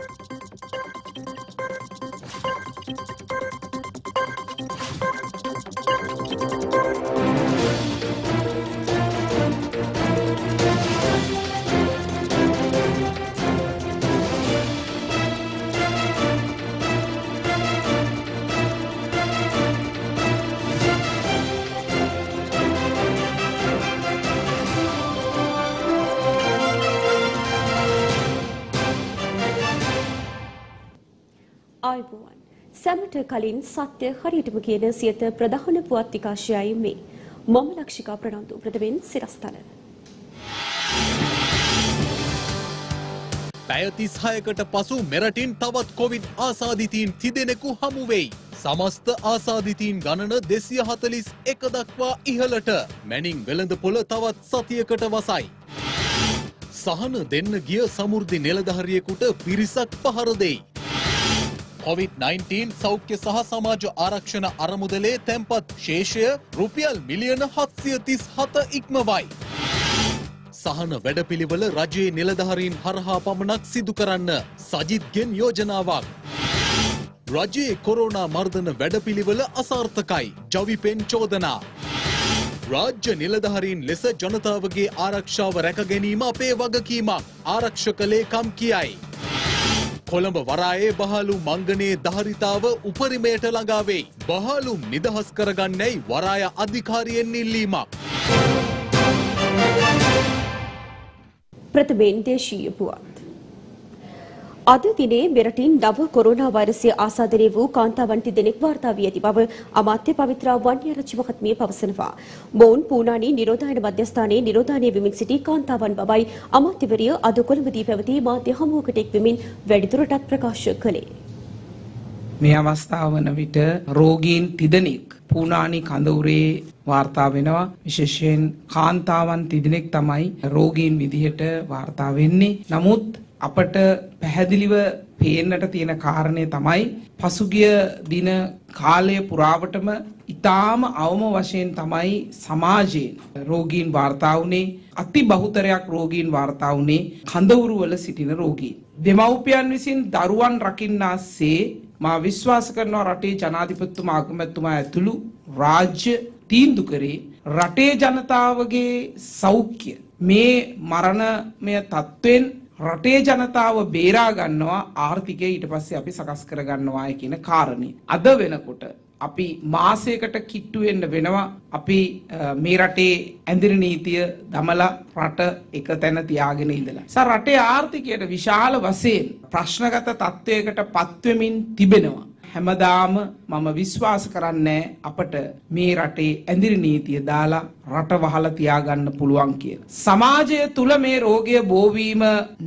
you ආයුබෝවන් සැමට කලින් සත්‍ය හරියටම කියන සියත ප්‍රධාන පුවත් විකාශයයි මේ මම ලක්ෂිකා ප්‍රනන්දු ප්‍රථමයෙන් සිරස්තල පැය තිස්හයකට පසු මෙරටින් තවත් කොවිඩ් ආසාධිතීන් තිදෙනෙකු හමුවෙයි. සමස්ත ආසාධිතීන් ගණන දෙසිය හතලිස් එක දක්වා ඉහලට මැනිං වෙළඳ පොළ තවත් සතියකට වසයි. සහන දෙන්න ගිය සමුෘද්ධි නිලධහරියෙකුට පිරිසක් පහරදෙයි. COVID-19 සෞඛ්‍ය සහ සමාජ ආරක්ෂණ අරමුදලේ තැන්පත් ශේෂය රුපියල් මිලියන හත්සිය තිස් හත ඉක්මවයි. සහන වැඩපිළිවල රජයේ නිලධහරීන් හරහා පමණක් සිදු කරන්න සජිත්ගෙන් යෝජනාවක්. රජයේ කොරෝනා මර්ධන වැඩපිළිවල අසාර්ථකයි ජවිපෙන් චෝදනා. රාජ්‍ය නිලධහරීන් ලෙස ජනතාවගේ ආරක්ෂාව රැකගැනීම අපේ වගකීමක් ආරක්ෂකලේ කම් කියයි. කොළඹ වරායේ බහලු මංගනයේ ධාරිතාව උපරිමයට ළඟාවෙයි. බහලුම් නිදහස් කරගන්නැයි වරාය අධිකාරියෙන් ඉල්ලීමක්. ප්‍රථමයෙන් දේශීය පුවත්. අද දිනේ මෙරටින් නව කොරෝනා වෛරසය ආසාදනය වූ කාන්තාවන් තිදෙනෙක් වාර්තා වී ඇති බව අමාත්‍ය පවිත්‍රා වන්නියරච්චි මහත්මිය පවසනවා. මොවුන් පූනානි නිරෝධායන මධ්‍යස්ථානයේ නිරෝධානය වෙමින් සිටි කාන්තාවන් බවයි අමාත්‍යවරිය අද කොළඹදී පැවති මාධ්‍ය හමුවකට එක්වෙමින් වැඩිදුරටත් ප්‍රකාශ කළේ. මේ අවස්ථාව වන විට රෝගීන් තිදෙනෙක් පූනානි කඳවුරේ වාර්තා වෙනවා විශේෂයෙන් කාන්තාවන් තිදෙනෙක් තමයි රෝගීන් විදිහට වාර්තා වෙන්නේ. නමුත් අපට පැහැදිලිව පේන්නට තියෙන කාරණය තමයි පසුගිය දින කාලය පුරාවටම ඊටාම අවම වශයෙන් තමයි සමාජයෙන් රෝගීන් වාර්තා වුණේ අති බහුතරයක් රෝගීන් වාර්තා වුණේ කඳවුරු වල සිටින රෝගීන්. දෙමව්පියන් විසින් දරුවන් රකින්නාසේ මා විශ්වාස කරනවා රටේ ජනාධිපතිතුමා අගමැතිතුමා ඇතුළු රාජ්‍ය තීන්දුව කරේ රටේ ජනතාවගේ සෞඛ්‍ය මේ මරණමය තත්ත්වෙන් රටේ ජනතාව බේරා ගන්නවා ආර්ථිකය ඊට පස්සේ අපි සකස් කර ගන්නවායි කියන කාරණේ. අද වෙනකොට අපි මාසයකට කිට්ටු වෙන්න වෙනවා අපි මේ රටේ ඇඳිරි නීතිය දමලා රට එක තැන තියාගෙන ඉඳලා. සර් රටේ ආර්ථිකයට විශාල වශයෙන් ප්‍රශ්නගත තත්ත්වයකට පත්වෙමින් තිබෙනවා. හැමදාම මම විශ්වාස කරන්නේ අපට මේ රටේ ඇඳිරි නීතිය දාලා රට වහලා තියාගන්න පුළුවන් කියලා. සමාජය තුල මේ රෝගය බෝවීම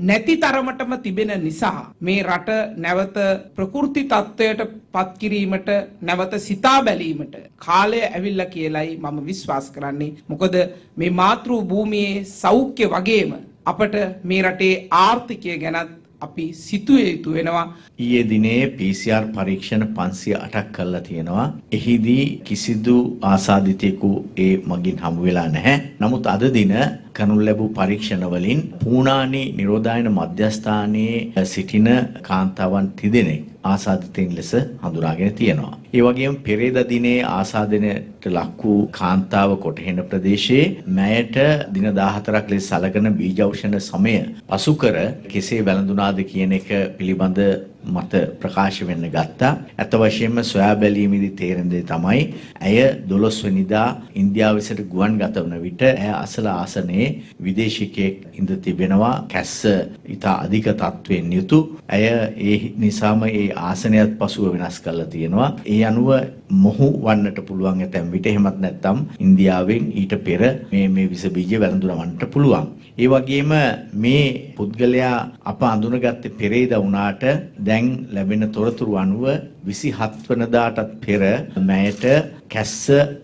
නැති තරමටම තිබෙන නිසා මේ රට නැවත ප්‍රකෘති තත්ත්වයට පත් කිරීමට නැවත සිතා බැලීමට කාලය ඇවිල්ලා කියලයි මම විශ්වාස කරන්නේ. මොකද මේ මාතෘ භූමියේ සෞඛ්‍ය වගේම අපට මේ රටේ ආර්ථිකය ගැනත් අපි සිතුවේ යුතු වෙනවා ඊයේ දිනේ PCR පරීක්ෂණ 508ක් කරලා තියෙනවා. එහිදී කිසිදු ආසාදිතයෙකු ඒ මගින් හමු වෙලා නැහැ. නමුත් අද දින කරනු ලැබූ පරීක්ෂණ වලින් පූනානි නිරෝධායන මධ්‍යස්ථානයේ සිටින කාන්තාවන් තිදෙනෙක් ආසාදිතයින් ලෙස හඳුනාගෙන තියෙනවා. ඒ වගේම පෙරේද දිනේ ආසාදනයට ලක් වූ කාන්තාව කොටහෙන ප්‍රදේශයේ මෑයට දින 14ක් ලෙස සලකන බීජ ඖෂධ සමය පසු කර කෙසේ වැළඳුනාද කියන එක පිළිබඳ මත ප්‍රකාශ වෙන්න ගත්තා. ඇත්ත වශයෙන්ම සොයා බැලීමේදී තේරෙන දේ තමයි ඇය 12 වෙනිදා ඉන්දියාව විසට ගුවන් ගත වන විට ඇය අසල ආසනයේ විදේශිකයෙක් ඉඳ තිබෙනවා. කැස්ස ඉතා අධික තත්වයෙන් යුතු. ඇය ඒ නිසාම ඒ ආසනයත් පසුව වෙනස් කරලා තියෙනවා. ඒ අනුව මොහු වන්නට පුළුවන් ඇතැම් විට එහෙමත් නැත්නම් ඉන්දියාවෙන් ඊට පෙර මේ මේ විස බීජ වැළඳුනවන්නට පුළුවන්. ඒ වගේම මේ පුද්ගලයා අප අඳුනගත්තේ පෙරේදා වුණාට දැන් ලැබෙන තොරතුරු අනුව 27 වනදාටත් පෙර මෑයට කැස්ස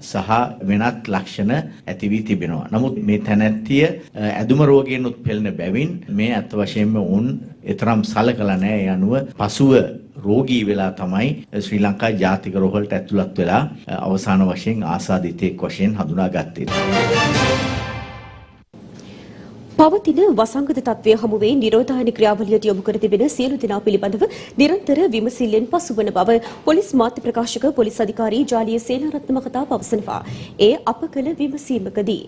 සහ වෙනත් ලක්ෂණ ඇති වී තිබෙනවා. නමුත් මේ තැනැත්තිය ඇදුම රෝගයෙන් උත්පෙළෙන බැවින් මේ අත් වශයෙන්ම උන් එතරම් සලකලා නැහැ. ඒ අනුව පසුව රෝගී වෙලා තමයි ශ්‍රී ලංකා ජාතික රෝහලට ඇතුළත් වෙලා අවසාන වශයෙන් ආසාදිතයෙක් වශයෙන් හඳුනාගත්තේ. පවතින වසංගත තත්ත්වය හමුවේ නිරෝධායන ක්‍රියාවලියට යොමු කර තිබෙන සියලු දෙනා පිළිබඳව නිරන්තර විමසිල්ලෙන් පසුවන බව පොලිස් මාධ්‍ය ප්‍රකාශක පොලිස් අධිකාරී ජාලිය සේනාරත්න මහතා පවසනවා. ඒ අප කළ විමසීමකදී.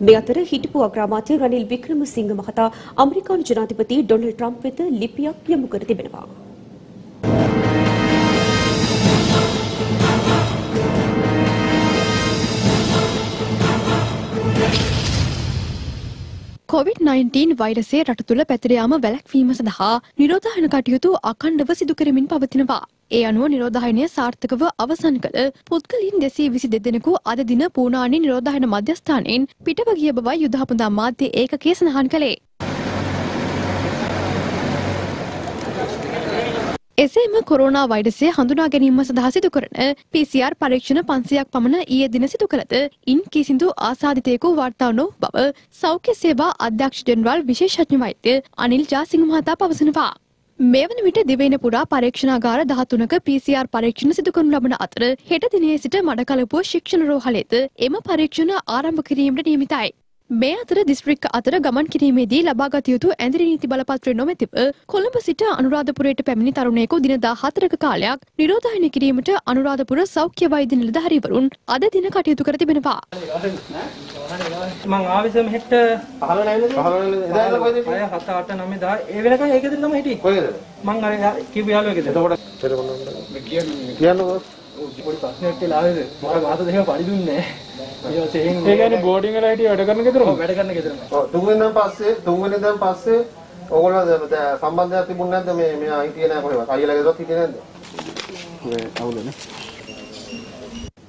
මේ අතර හිටපු අග්‍රාමාත්‍ය රනිල් වික්‍රමසිංහ මහතා අමරිකානු ජනාධිපති ඩොනල්ඩ් ට්‍රම්ප් වෙත ලිපියක් යොමු කර තිබෙනවා. COVID-19 වෛරසය රට තුළ පැතිරයාම වැළැක්වීම සඳහා නිරෝධායන කටයුතු අකණ්ඩව සිදු කරමින් පවතිනවා. ඒ අනුව නිරෝධායනය සාර්ථකව අවසන් කළ පුද්ගලින් දෙසේ විසි දෙදෙනෙකු අද දින පූනානි නිරෝධායන මධ්‍යස්ථානයෙන් පිටව ගිය බවයි යුදහපුදා මාධ්‍ය ඒකකය සඳහන් කළේ. එසේම කොරෝනා වෛරසය හඳුනා ගැනීම සඳහා සිදු කරන PCR පරීක්ෂණ පන්සියක් පමණ ඊයේ දින සිදු කළද ඉන් කිසිදු ආසාධිතයෙකු වාර්තා නො බව සෞඛ්‍ය සේවා අධ්‍යක්ෂ ජෙනරාල් විශේෂඥ වෛද්‍ය අනිල් ජාසිංහ මහතා පවසනවා. මේ වන විට දිවයින පුරා පරීක්ෂණාගාර දහතුනක PCR පරීක්ෂණ සිදු කරනු ලබන අතර හෙට දිනේ සිට මඩකලපුව ශික්ෂණ රෝහලේද එම පරීක්ෂණ ආරම්භ කිරීමට නියමිතයි. මේ අතර දිස්ත්‍රික්ක අතර ගමන් කිරීමේදී ලබාගත යුතු ඇඳරි නීති බලපත්‍රය නොමැතිව කොළඹ සිට අනුරාධපුරයට පැමිණි තරුණයෙකු දින 14ක කාලයක් නිරෝධායන කිරීමට අනුරාධපුර සෞඛ්‍ය වෛද්‍ය නිලධාරීවරුන් අද දින කටයුතු කර තිබෙනවා. මං ආවිසම හෙට 15 නැවිද 15 එදා ඉඳලා කොහෙද ඉන්නේ 6 7 8 9 10 ඒ වෙනකන් ඒකද තමයි හිටියේ? කොහෙද? මං අර කිව්ව යාළුවෙක්ද එතකොට ටෙලිෆෝන් කියන්නේ කියන්නකෝ පොඩි ප්‍රශ්නයක් කියලා ආවේද මම වාත දෙකම පරි දුන්නේ නැහැ ඒ කියන්නේ බෝඩින් වල හිටිය වැඩ කරන ගෙදරම? ඔව් වැඩ කරන ගෙදරම. ඔව් තුන්වෙනිදන් පස්සේ තුන්වෙනිදන් පස්සේ ඕගොල්ලෝ දැන් සම්බන්ධයක් තිබුණ නැද්ද? මේ මෙයා හිටියේ නැහැ කොහෙවත්? අයියලා ගෙදරත් හිටියේ නැද්ද? මේ අවුලනේ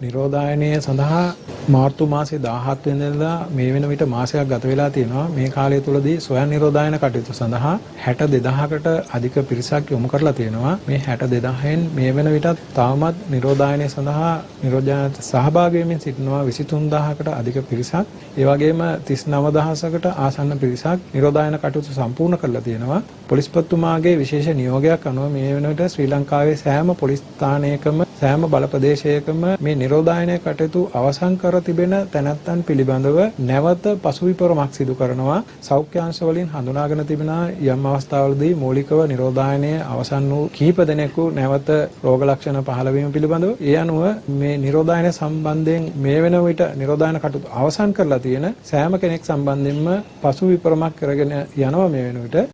නිරෝධායනය සඳහා මාර්තු මාසේ 17 වෙනිදා මේ වෙන විට මාසයක් ගත වෙලා තියෙනවා. මේ කාලය තුලදී සොයන් නිරෝධායන කටයුතු සඳහා 62000කට අධික පිරිසක් යොමු කරලා තියෙනවා. මේ 62000න් මේ වෙන විටත් තවමත් නිරෝධායනය සඳහා නිරෝධායනයට සහභාගී වෙමින් සිටිනවා 23000කට අධික පිරිසක්. ඒ වගේම 39000කට ආසන්න පිරිසක් නිරෝධායන කටයුතු සම්පූර්ණ කරලා තියෙනවා. පොලිස්පතිතුමාගේ විශේෂ නියෝගයක් අනුව මේ වෙන විට ශ්‍රී ලංකාවේ සෑම පොලිස් ස්ථානයකම සෑම බල ප්‍රදේශයකම මේ නිරෝධායනය කටයුතු අවසන් කර තිබෙන තැනැත්තන් පිළිබඳව නැවත පසුවිපරමක් සිදු කරනවා. සෞඛ්‍ය අංශ වලින් හඳුනාගෙන තිබෙන යම් අවස්ථාවලදී මූලිකව නිරෝධායනය අවසන් වූ කිහිප දෙනෙකු නැවත රෝග ලක්ෂණ පහළ වීම පිළිබඳව ඒ අනුව මේ නිරෝධායනය සම්බන්ධයෙන් මේ වෙන විට නිරෝධායන කටයුතු අවසන් කරලා තියෙන සෑම කෙනෙක් සම්බන්ධයෙන්ම පසුවිපරමක් කරගෙන යනවා මේ වෙන විට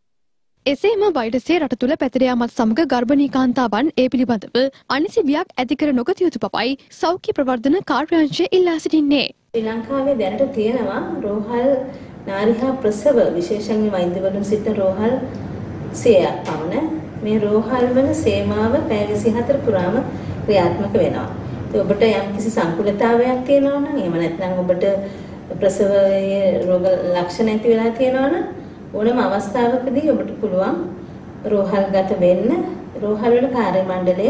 එසේම වෛරසය රට තුළ පැතිර යාමත් සමග ගර්භණී කාන්තාවන් ඒ පිළිබඳව අනිසි බියක් ඇති කර නොගත යුතු බවයි සෞඛ්‍ය ප්‍රවර්ධන කාර්යාංශය ඉල්ලා සිටින්නේ. ශ්‍රී ලංකාවේ දැනට තියෙනවා රෝහල් නාරිහා ප්‍රසව විශේෂඥ වෛද්‍යවරුන් සිටින රෝහල් 100ක් පමණ. මේ රෝහල් වල සේවාව පැය 24 පුරාම ක්‍රියාත්මක වෙනවා. ඉතින් ඔබට යම්කිසි සංකුලතාවයක් තියෙනවා නම් එහෙම නැත්නම් ඔබට ප්‍රසවයේ රෝග ලක්ෂණ ඇති වෙලා තියෙනවා නම් ඕනම අවස්ථාවකදී ඔබට පුළුවන් රෝහල්ගත වෙන්න රෝහල් වල කාර්ය මණ්ඩලය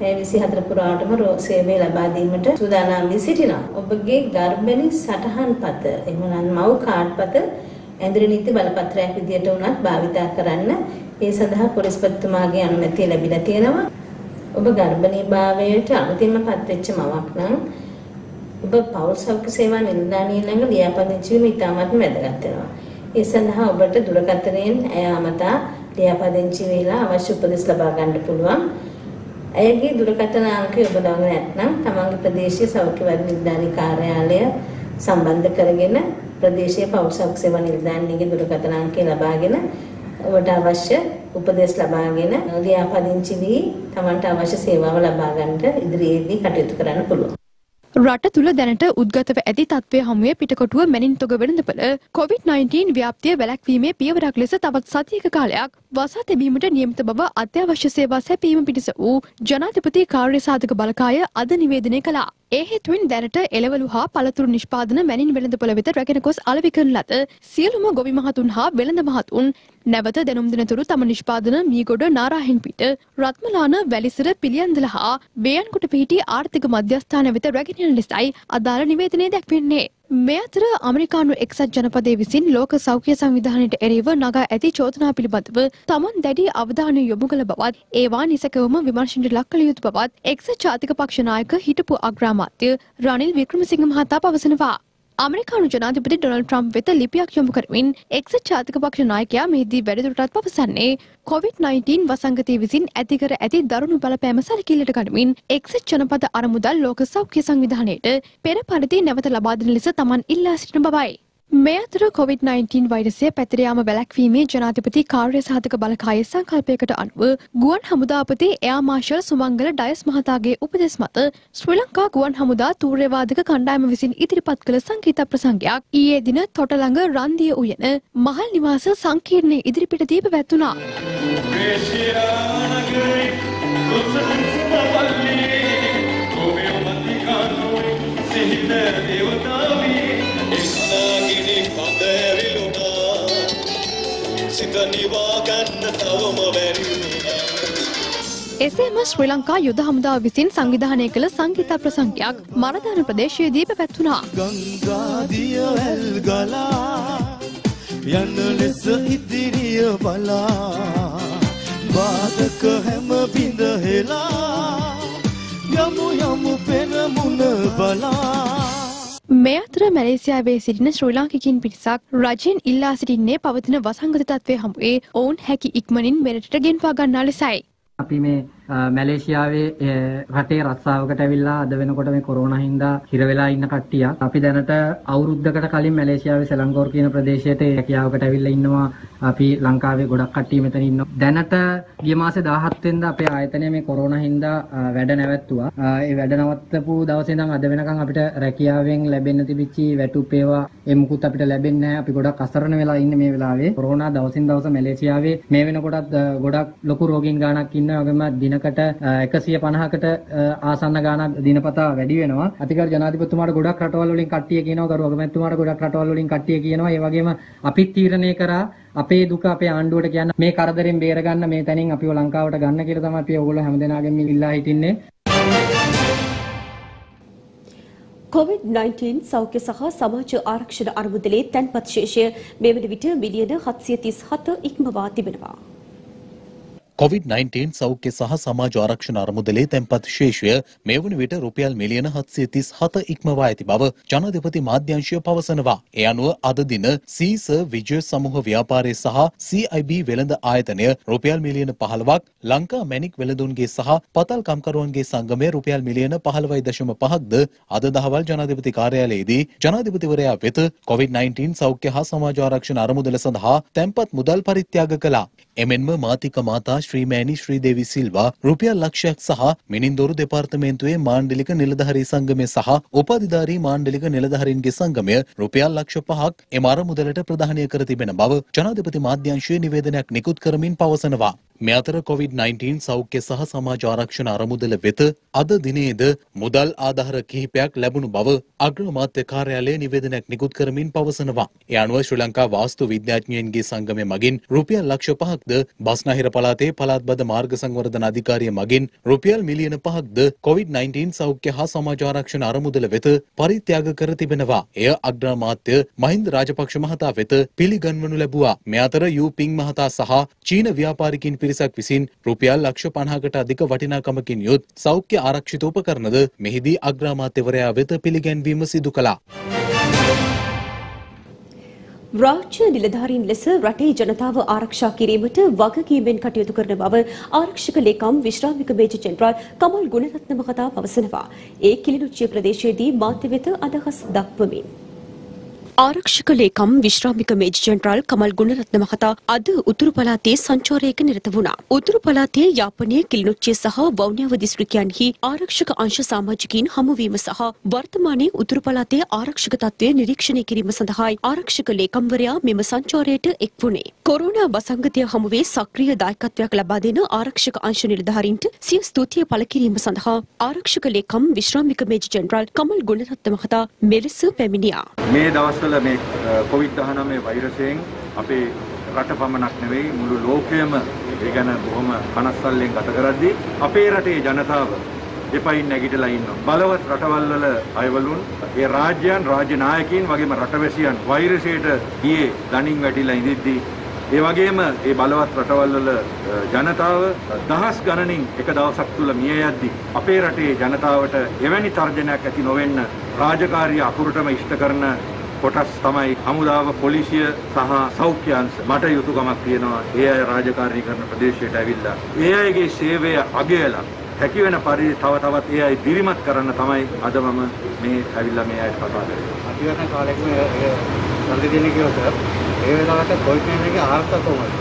මේ 24 පුරාවටම සේවය ලබා දීමට සූදානම් වී සිටිනවා. ඔබගේ ගර්භණී සටහන්පත එහෙම නැත්නම් මව් කාඩ්පත ඇඳරි නීති බලපත්‍රයක් විදියට උනත් භාවිතා කරන්න ඒ සඳහා පොලිස්පතිතුමාගේ අනුමැතිය ලැබිලා තියෙනවා. ඔබ ගර්භණී භාවයට අන්තිම පත්වෙච්ච මවක් නම් ඔබ පෞල් සෞඛ්‍ය සේවා නිලධාරිය ළඟ ලියාපදිංචි වීම ඉතාමත් වැදගත් වෙනවා. ඒ සඳහා ඔබට දුරකථනයෙන් ඇය අමතා ලියාපදිංචි වෙලා අවශ්‍ය උපදෙස් ලබා ගන්න පුළුවන්. ඇයගේ දුරකථන අංකය ඔබ ළඟ නැත්නම් තමන්ගේ ප්‍රදේශීය සෞඛ්‍ය වෛද්‍ය නිලධාරී කාර්යාලය සම්බන්ධ කරගෙන ප්‍රදේශීය පෞල් සෞඛ්‍ය සේවා නිලධාරිණියගේ දුරකථන අංකය ලබාගෙන ඔබට අවශ්‍ය උපදෙස් ලබාගෙන ලියාපදිංචි වී තමන්ට අවශ්‍ය සේවාව ලබා ගන්නට ඉදිරියේදී කටයුතු කරන්න පුළුවන්. රට තුළ දැනට උද්ගතව ඇති තත්ත්වය හමුවේ පිටකොටුව මැනින් තොග වෙළඳපළ COVID-19 ව්‍යාප්තිය වැළැක්වීමේ පියවරක් ලෙස තවත් සතියක කාලයක් වසා තැබීමට නියමිත බව අත්‍යවශ්‍ය සේවා සැපීම පිණිස වූ ජනාධිපති කාර්ය සාධක බලකාය අද නිවේදනය කළා. ඒ හේතුවෙන් දැනට එළවලු හා පළතුරු නිෂ්පාදන මැනින් වෙළඳපොළ වෙත රැගෙන ගොස් අලෙවි කරන ලද සියලුම ගොවි මහතුන් හා වෙළඳ මහතුන් නැවත දැනුම් දෙනතුරු තම නිෂ්පාදන මීගොඩ නාරාහෙන් පිට රත්මලාන වැලිසර පිළියන්දල හා බේයන්කොට පිහිටි ආර්ථික මධ්‍යස්ථාන වෙත රැගෙන යන ලෙසයි අදාළ නිවේදනය දැක්වෙන්නේ. මේ අතර අමරිකානු එක්සත් ජනපදය විසින් ලෝක සෞඛ්‍ය සංවිධානයට එරෙහිව නගා ඇති චෝදනා පිළිබඳව තමන් දැඩි අවධානය යොමු කළ බවත් ඒවා නිසකවම විමර්ශනයට ලක් කළ යුතු බවත් එක්සත් ජාතික පක්ෂ නායක හිටපු අග්‍රාමාත්‍ය රනිල් වික්‍රමසිංහ මහතා පවසනවා. අමරිකානු ජනාධිපති ඩොනල්ඩ් ට්‍රම්ප් වෙත ලිපියක් යොමු කරමින් එක්සත් ජාතික පක්ෂ නායකයා මෙහිදී වැඩිදුරටත් පවසන්නේ COVID-19 වසංගතය විසින් ඇතිකර ඇති දරුණු බලපෑම සැලකිල්ලට ගනිමින් එක්සත් ජනපද අරමුදල් ලෝක සෞඛ්‍ය සංවිධානයට පෙර පරිදි නැවත ලබා දෙන ලෙස තමන් ඉල්ලා සිටින බවයි. මේ අතර COVID-19 වෛරසය පැතිරයාම වැළැක්වීමේ ජනාධිපති කාර්ය සාධක බලකායේ සංකල්පයකට අනුව ගුවන් හමුදාපති එයා මාර්ෂල් සුමංගල ඩයස් මහතාගේ උපදෙස් මත ශ්‍රී ලංකා ගුවන් හමුදා තූර්යවාදක කණ්ඩායම විසින් ඉදිරිපත් කළ සංගීත ප්‍රසංගයක් ඊයේ දින තොටළඟ රන්දිය උයන මහල් නිවාස සංකීර්ණය ඉදිරිපිටදී පැවැත්වුණා. සිත නිවාගන්න තවම බැරි එසේම ශ්‍රී ලංකා යුද හමුදාව විසින් සංවිධානය කළ සංගීත ප්‍රසංගයක් මරදාන ප්‍රදේශයේදී පැවැත්වුණා. ගංගාදිය ඇල් ගලා යන ලෙස ඉදිරිය බලා බාධක හැම බිඳ හෙලා යමු යමු පෙරමුණ බලා මේ අතර මැලේසියාවේ සිටින ශ්‍රී ලාංකිකින් පිරිසක් රජයෙන් ඉල්ලා සිටින්නේ පවතින වසංගත තත්ත්වය හමුවේ ඔවුන් හැකි ඉක්මනින් මෙරටට ගෙන්වා ගන්නා ලෙසයි. අපි මේ මැලේසියාවේ රටේ රස්සාවකට ඇවිල්ලා අද වෙනකොට මේ කොරෝනා හින්දා හිර වෙලා ඉන්න කට්ටිය අපි දැනට අවුරුද්දකට කලින් මැලේසියාවේ සෙලංගෝර් කියන ප්‍රදේශයට හැකියාවකට ඇවිල්ලා ඉන්නවා. අපි ලංකාවේ ගොඩක් කට්ටිය මෙතන ඉන්නවා. දැනට ගිය මාසේ 17 වෙනිදා අපේ ආයතනය මේ කොරෝනා හින්දා වැඩ නැවැත්තුවා. ඒ වැඩ නවත්තපු දවසේ ඉඳන් අද වෙනකන් අපිට රැකියාවෙන් ලැබෙන්න තිබිච්ච වැටුප් ඒවා ඒ මුකුත් අපිට ලැබෙන්නේ නැහැ. අපි ගොඩක් අසරණ වෙලා ඉන්නේ මේ වෙලාවේ. කොරෝනා දවසින් දවස මැලේසියාවේ මේ වෙනකොටත් ගොඩක් ලොකු රෝගීන් ගාණක් ඉන්නවා. වගේම දිනකට 150කට ආසන්න ගාණක් දිනපතා වැඩි වෙනවා. අතිගරු ජනාධිපතිතුමාට ගොඩක් රටවල් වලින් කට්ටිය කියනවා, ගරු අගමැතිතුමාට ගොඩක් රටවල් වලින් කට්ටිය කියනවා. ඒ වගේම අපිත් තීරණය කරා අපේ දුක අපේ ආණ්ඩුවට කියන්න මේ කරදරෙන් බේරගන්න මේ තැනින් අපිව ලංකාවට ගන්න කියලා තමයි අපි ඔයගොල්ලෝ හැමදෙනාගෙන් ඉල්ලා හිටින්නේ. කොවිD-19 සෞඛ්‍ය සහ සමාජ ආරක්ෂණ අරමුදලේ තැන්පත් ශේෂය මේ වන විට මිලියන 737 ඉක්මවා තිබෙනවා. COVID-19 සෞඛ්‍ය සහ සමාජ ආරක්ෂණ අරමුදලේ තැන්පත් ශේෂය මේ වන විට රුපියල් මිලියන 737 ඉක්මවා ඇති බව ජනාධිපති මාධ්‍යංශය පවසනවා. ඒ අනුව අද දින සීස විජය සමූහ ව්‍යාපාරය සහ CIB වෙළඳ ආයතනය රුපියල් මිලියන 15ක් ලංකා මැණික් වෙළඳුන්ගේ සහ පතල් කම්කරුවන්ගේ සංගමය රුපියල් මිලියන 15.5ක්ද අද දහවල් ජනාධිපති කාර්යාලයේදී ජනාධිපතිවරයා වෙත COVID-19 සෞඛ්‍ය හා සමාජ ආරක්ෂණ අරමුදල සඳහා තැන්පත් මුදල් පරිත්‍යාග කළා. එමෙන්ම මාතික මාතා ශ්‍රීමෑණි ශ්‍රීදේවි සිල්වා රුපියල් ලක්ෂයක් සහ මිනින්දොරු දෙපාර්තමේන්තුවේ මාණ්ඩලික නිලධාරී සංගමය සහ උපාධිධාරී මාණ්ඩලික නිලධාරීන්ගේ සංගමය රුපියල් ලක්ෂ පහක් එම අරමුදලට ප්‍රදානය කර තිබෙන බව ජනාධිපති මාධ්‍යංශය නිවේදනයක් නිකුත් කරමින් පවසනවා. මේ අතර COVID-19 සෞඛ්‍ය සහ සමාජ ආරක්ෂණ අරමුදල වෙත අද දිනේද මුදල් ආධාර කිහිපයක් ලැබුණු බව අග්‍රාමාත්‍ය කාර්යාලය නිවේදනයක් නිකුත් කරමින් පවසනවා. ඒ අනුව ශ්‍රී ලංකා වාස්තු විද්‍යාඥයන්ගේ සංගමය මගින් රුපියල් ලක්ෂ පහක්ද බස්නාහිර පළාතේ පළාත්බද මාර්ග සංවර්ධන අධිකාරිය මගින් රුපියල් මිලියන පහක්ද COVID-19 සෞඛ්‍ය හා සමාජ ආරක්ෂණ අරමුදල වෙත පරිත්‍යාග කර තිබෙනවා. එය අග්‍රාමාත්‍ය මහින්ද රාජපක්ෂ මහතා වෙත පිළිගන්වනු ලැබුවා. මේ අතර යූ පිං මහතා සහ චීන ව්‍යාපාරිකින් පිරිසක් විසින් රුපියල් ලක්ෂ 50කට අධික වටිනාකමකින් යුත් සෞඛ්‍ය ආරක්ෂිත උපකරණද මෙහිදී අග්‍රාමාත්‍යවරයා වෙත පිළිගැන්වීම සිදු කළා. රාජ්‍ය නිලධාරීන් ලෙස රටේ ජනතාව ආරක්ෂා කිරීමට වගකීමෙන් කටයුතු කරන බව ආරක්ෂක ලේකම් විශ්‍රාමික මේජර් ජෙනරාල් කමල් ගුණරත්න මහතා පවසනවා. ඒ කිලිනොච්චිය ප්‍රදේශයේදී මාධ්‍ය වෙත අදහස් දක්වමින්. ආරක්ෂක ලේකම් විශ්‍රාමික මේජර් ජෙනරාල් කමල් ගුණරත්න මහතා අද උතුරු පළාතේ සංචාරයක නිරත වුණා. උතුරු පළාතේ යාපනය කිලිනොච්චිය සහ වවුනියාව දිස්ත්‍රික්කයන්හි ආරක්ෂක අංශ සමාජිකයින් හමුවීම සහ වර්තමානයේ උතුරු පළාතේ ආරක්ෂක තත්ත්වය නිරීක්ෂණය කිරීම සඳහායි ආරක්ෂක ලේකම්වරයා මෙම සංචාරයට එක් වුණේ. කොරෝනා වසංගතය හමුවේ සක්‍රීය දායකත්වයක් ලබා දෙන ආරක්ෂක අංශ නිලධාරීන්ට සිය ස්තුතිය පළ කිරීම සඳහා ආරක්ෂක ලේකම් විශ්‍රාමික මේජර් ජෙනරාල් කමල් ගුණරත්න මහතා මෙලෙස පැමිණියා. මේ දවස්වල මේ කොවිඩ්-19 වෛරසයෙන් අපේ රට පමණක් නෙවෙයි මුළු ලෝකයම ඒ ගැන බොහොම කනස්සල්ලෙන් ගත කරද්දී අපේ රටේ ජනතාව දෙපයින් නැගිටලා ඉන්නවා. බලවත් රටවල් වල අයවලුන් ඒ රාජ්‍යයන් රාජ්‍ය නායකයින් වගේම රටවැසියන් වෛරසයට ගියේ දණින් වැටිලා ඉඳිද්දී ඒ වගේම ඒ බලවත් රටවල් වල ජනතාව දහස් ගණනින් එක දවසක් තුල මිය යද්දී අපේ රටේ ජනතාවට එවැනි තර්ජනයක් ඇති නොවෙන්න රාජකාරිය අකුරටම ඉෂ්ට කරන කොටස් තමයි හමුදාව පොලිසිය සහ සෞඛ්‍ය අංශ මට යුතුයකමක් තියෙනවා ඒ අය රාජකාරී කරන ප්‍රදේශයට ඇවිල්ලා ඒ අයගේ සේවය අගයලා හැකි වෙන පරිදි තව තවත් ඒ අය දිරිමත් කරන්න තමයි අද මම මේ ඇවිල්ලා මේ අයට කතා කරන්නේ. අතිවරණ කාලෙක මේ සල්ලි දෙන්නේ කියලා ඒ වෙලාවට කොවිඩ් 19 එකේ ආර්ථික කොහොමද?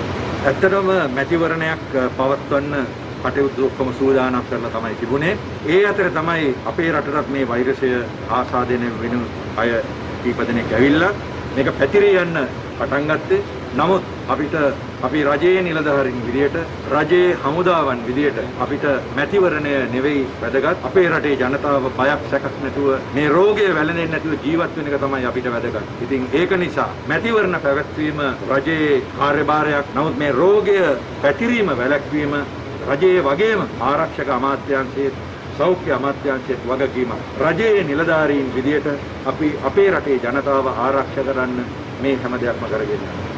ඇත්තටම මැතිවරණයක් පවත්වන්න කටයුතු ඔක්කොම සූදානම් කරලා තමයි තිබුණේ. ඒ අතර තමයි අපේ රටටත් මේ වෛරසය ආසාදනය වෙන අය කීප දෙනෙක් ඇවිල්ලා මේක පැතිරී යන්න පටන් ගත්තේ. නමුත් අපිට අපි රජයේ නිලධාරීන් විදියට රජයේ හමුදාවන් විදියට අපිට මැතිවරණය නෙවෙයි වැදගත් අපේ රටේ ජනතාව බයක් සැකක් නැතුව මේ රෝගය වැළඳෙන්නේ නැතුව ජීවත් වෙන එක තමයි අපිට වැදගත්. ඉතින් ඒක නිසා මැතිවරණ පැවැත්වීම රජයේ කාර්යභාරයක්. නමුත් මේ රෝගය පැතිරීම වැළැක්වීම රජයේ වගේම ආරක්ෂක අමාත්‍යාංශයේ සෞඛ්‍ය අමාත්‍යාංශයේ වගකීමක්. රජයේ නිලධාරීන් විදියට අපි අපේ රටේ ජනතාව ආරක්ෂා කරන්න මේ හැම දෙයක්ම කරගෙන යනවා.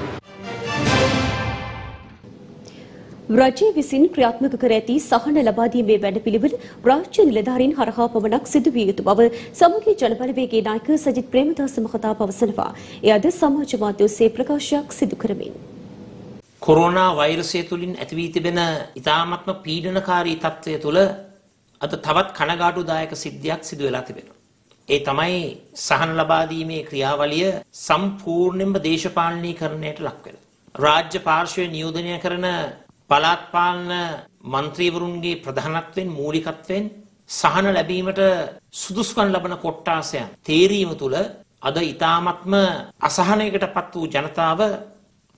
රජය විසින් ක්‍රියාත්මක කර ඇති සහන ලබා දීමේ වැඩපිළිවෙල රාජ්‍ය නිලධාරීන් හරහා පමණක් සිදු විය යුතු බව සමගි ජනබලවේගයේ නායක සජිත් ප්‍රේමදාස මහතා පවසනවා. එය අද සමාජ මාධ්‍ය ඔස්සේ ප්‍රකාශයක් සිදු කරමින්. කොරෝනා වෛරසය තුලින් ඇති වී තිබෙන ඉතාමත්ම පීඩනකාරී තත්ත්වය තුළ අද තවත් කනගාටුදායක සිද්ධියක් සිදු වෙලා තිබෙනවා. ඒ තමයි සහන ලබා දීමේ ක්‍රියාවලිය සම්පූර්ණයෙන්ම දේශපාලනීකරණයට ලක් වෙලා. රාජ්‍ය පාර්ශවය නියෝජනය කරන පළාත් පාලන මන්ත්‍රීවරුන්ගේ ප්‍රධානත්වයෙන් මූලිකත්වයෙන් සහන ලැබීමට සුදුසුකම් ලබන කොට්ටාසයන් තේරීම තුළ අද ඊ타මත්ම අසහනයකට පත් වූ ජනතාව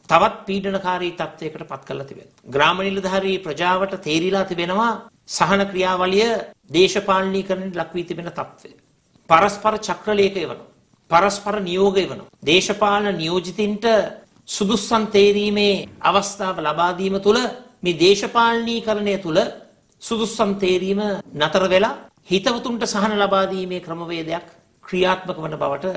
තවත් පීඩනකාරී තත්වයකට පත් කරලා තිබෙනවා. ග්‍රාම නිලධාරී ප්‍රජාවට තේරිලා තිබෙනවා සහන ක්‍රියාවලිය දේශපාලනීකරණයට ලක් වී තිබෙන තත්ත්වය. පරස්පර චක්‍රලේඛය වෙනවා. පරස්පර නියෝගය වෙනවා. දේශපාලන නියෝජිතින්ට සුදුස්සන් තේරීමේ අවස්ථාව ලබා දීම තුළ මේ දේශපාලනීකරණය තුළ සුදුස්සන් තේරීම නතර වෙලා හිතවතුන්ට සහන ලබා දීමේ ක්‍රමවේදයක් ක්‍රියාත්මක වන බවට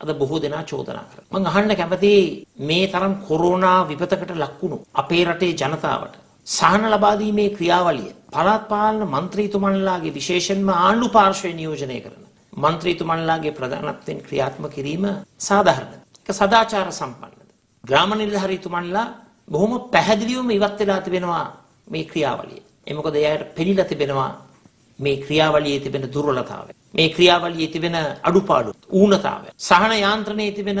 අද බොහෝ දෙනා චෝදනා කරනවා. මම අහන්න කැමතියි මේ තරම් කොරෝනා විපතකට ලක්වුණු අපේ රටේ ජනතාවට සහන ලබා දීමේ ක්‍රියාවලිය. පළාත් පාලන මන්ත්‍රීතුමන්ලාගේ විශේෂයෙන්ම ආණ්ඩු පාර්ශ්වය නියෝජනය කරන මන්ත්‍රීතුමන්ලාගේ ප්‍රධානත්වයෙන් ක්‍රියාත්මක කිරීම සාධාරණද? ඒක සදාචාර සම්පන්නද? ග්‍රාම නිලධාරීතුමන්ලා බොහොම පැහැදිලිවම ඉවත් වෙලා තිබෙනවා මේ ක්‍රියාවලිය. ඒ මොකද එයාට පෙනිලා තිබෙනවා මේ ක්‍රියාවලියේ තිබෙන දුර්වලතාවය. මේ ක්‍රියාවලියේ තිබෙන අඩුපාඩු ඌනතාවය. සහන යාන්ත්‍රණයේ තිබෙන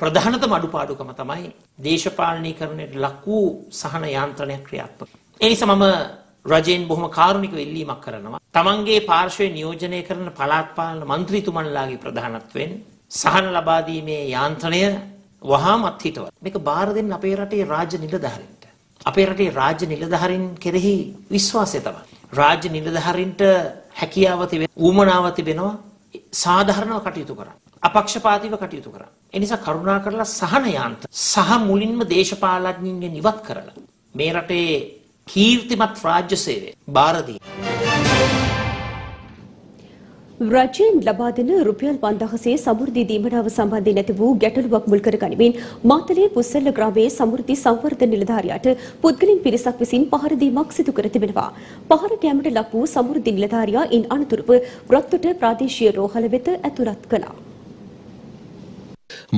ප්‍රධානතම අඩුපාඩුකම තමයි දේශපාලනීකරණයට ලක් වූ සහන යාන්ත්‍රණයක් ක්‍රියාත්මක. ඒ නිසා මම රජයෙන් බොහොම කාරුණිකව ඉල්ලීමක් කරනවා. තමන්ගේ පාර්ශවය නියෝජනය කරන පළාත් පාලන മന്ത്രിතුමන්ලාගේ ප්‍රධානත්වයෙන් සහන ලබා දීමේ යාන්ත්‍රණය වහාම අත්හිටවල. මේක බාර දෙන්න අපේ රටේ රාජ්‍ය නිලධාරීන්ට. අපේ රටේ රාජ්‍ය නිලධාරීන් කෙරෙහි විශ්වාසය තමයි. රාජ්‍ය නිලධාරීන්ට හැකියාව තිබෙන ඌමනාව තිබෙනවා සාධාරණව කටයුතු කරන්න. අපක්ෂපාතීව කටයුතු කරන්න. ඒ නිසා කරුණා කරලා සහන යාන්ත්‍ර සහ මුලින්ම දේශපාලඥයින්ගෙන් ඉවත් කරලා මේ රටේ කීර්තිමත් රාජ්‍ය සේවය බාර දී රජයෙන් ලබා දෙන රුපියල් 5000 සමෘද්ධි දීමනාව සම්බන්ධයෙන් ඇති වූ ගැටලුවක් මුල් කර ගනිමින් මාතලේ පුස්සල්ල ග්‍රාමයේ සමෘද්ධි සංවර්ධන නිලධාරියාට පුද්ගලින් පිරිසක් විසින් පහර දීමක් සිදු කර තිබෙනවා. පහරට යෑමට ලක් වූ සමෘද්ධි නිලධාරියා ඉන් අනතුරුව රොත්තොට ප්‍රාදේශීය රෝහල වෙත ඇතුළත් කළා.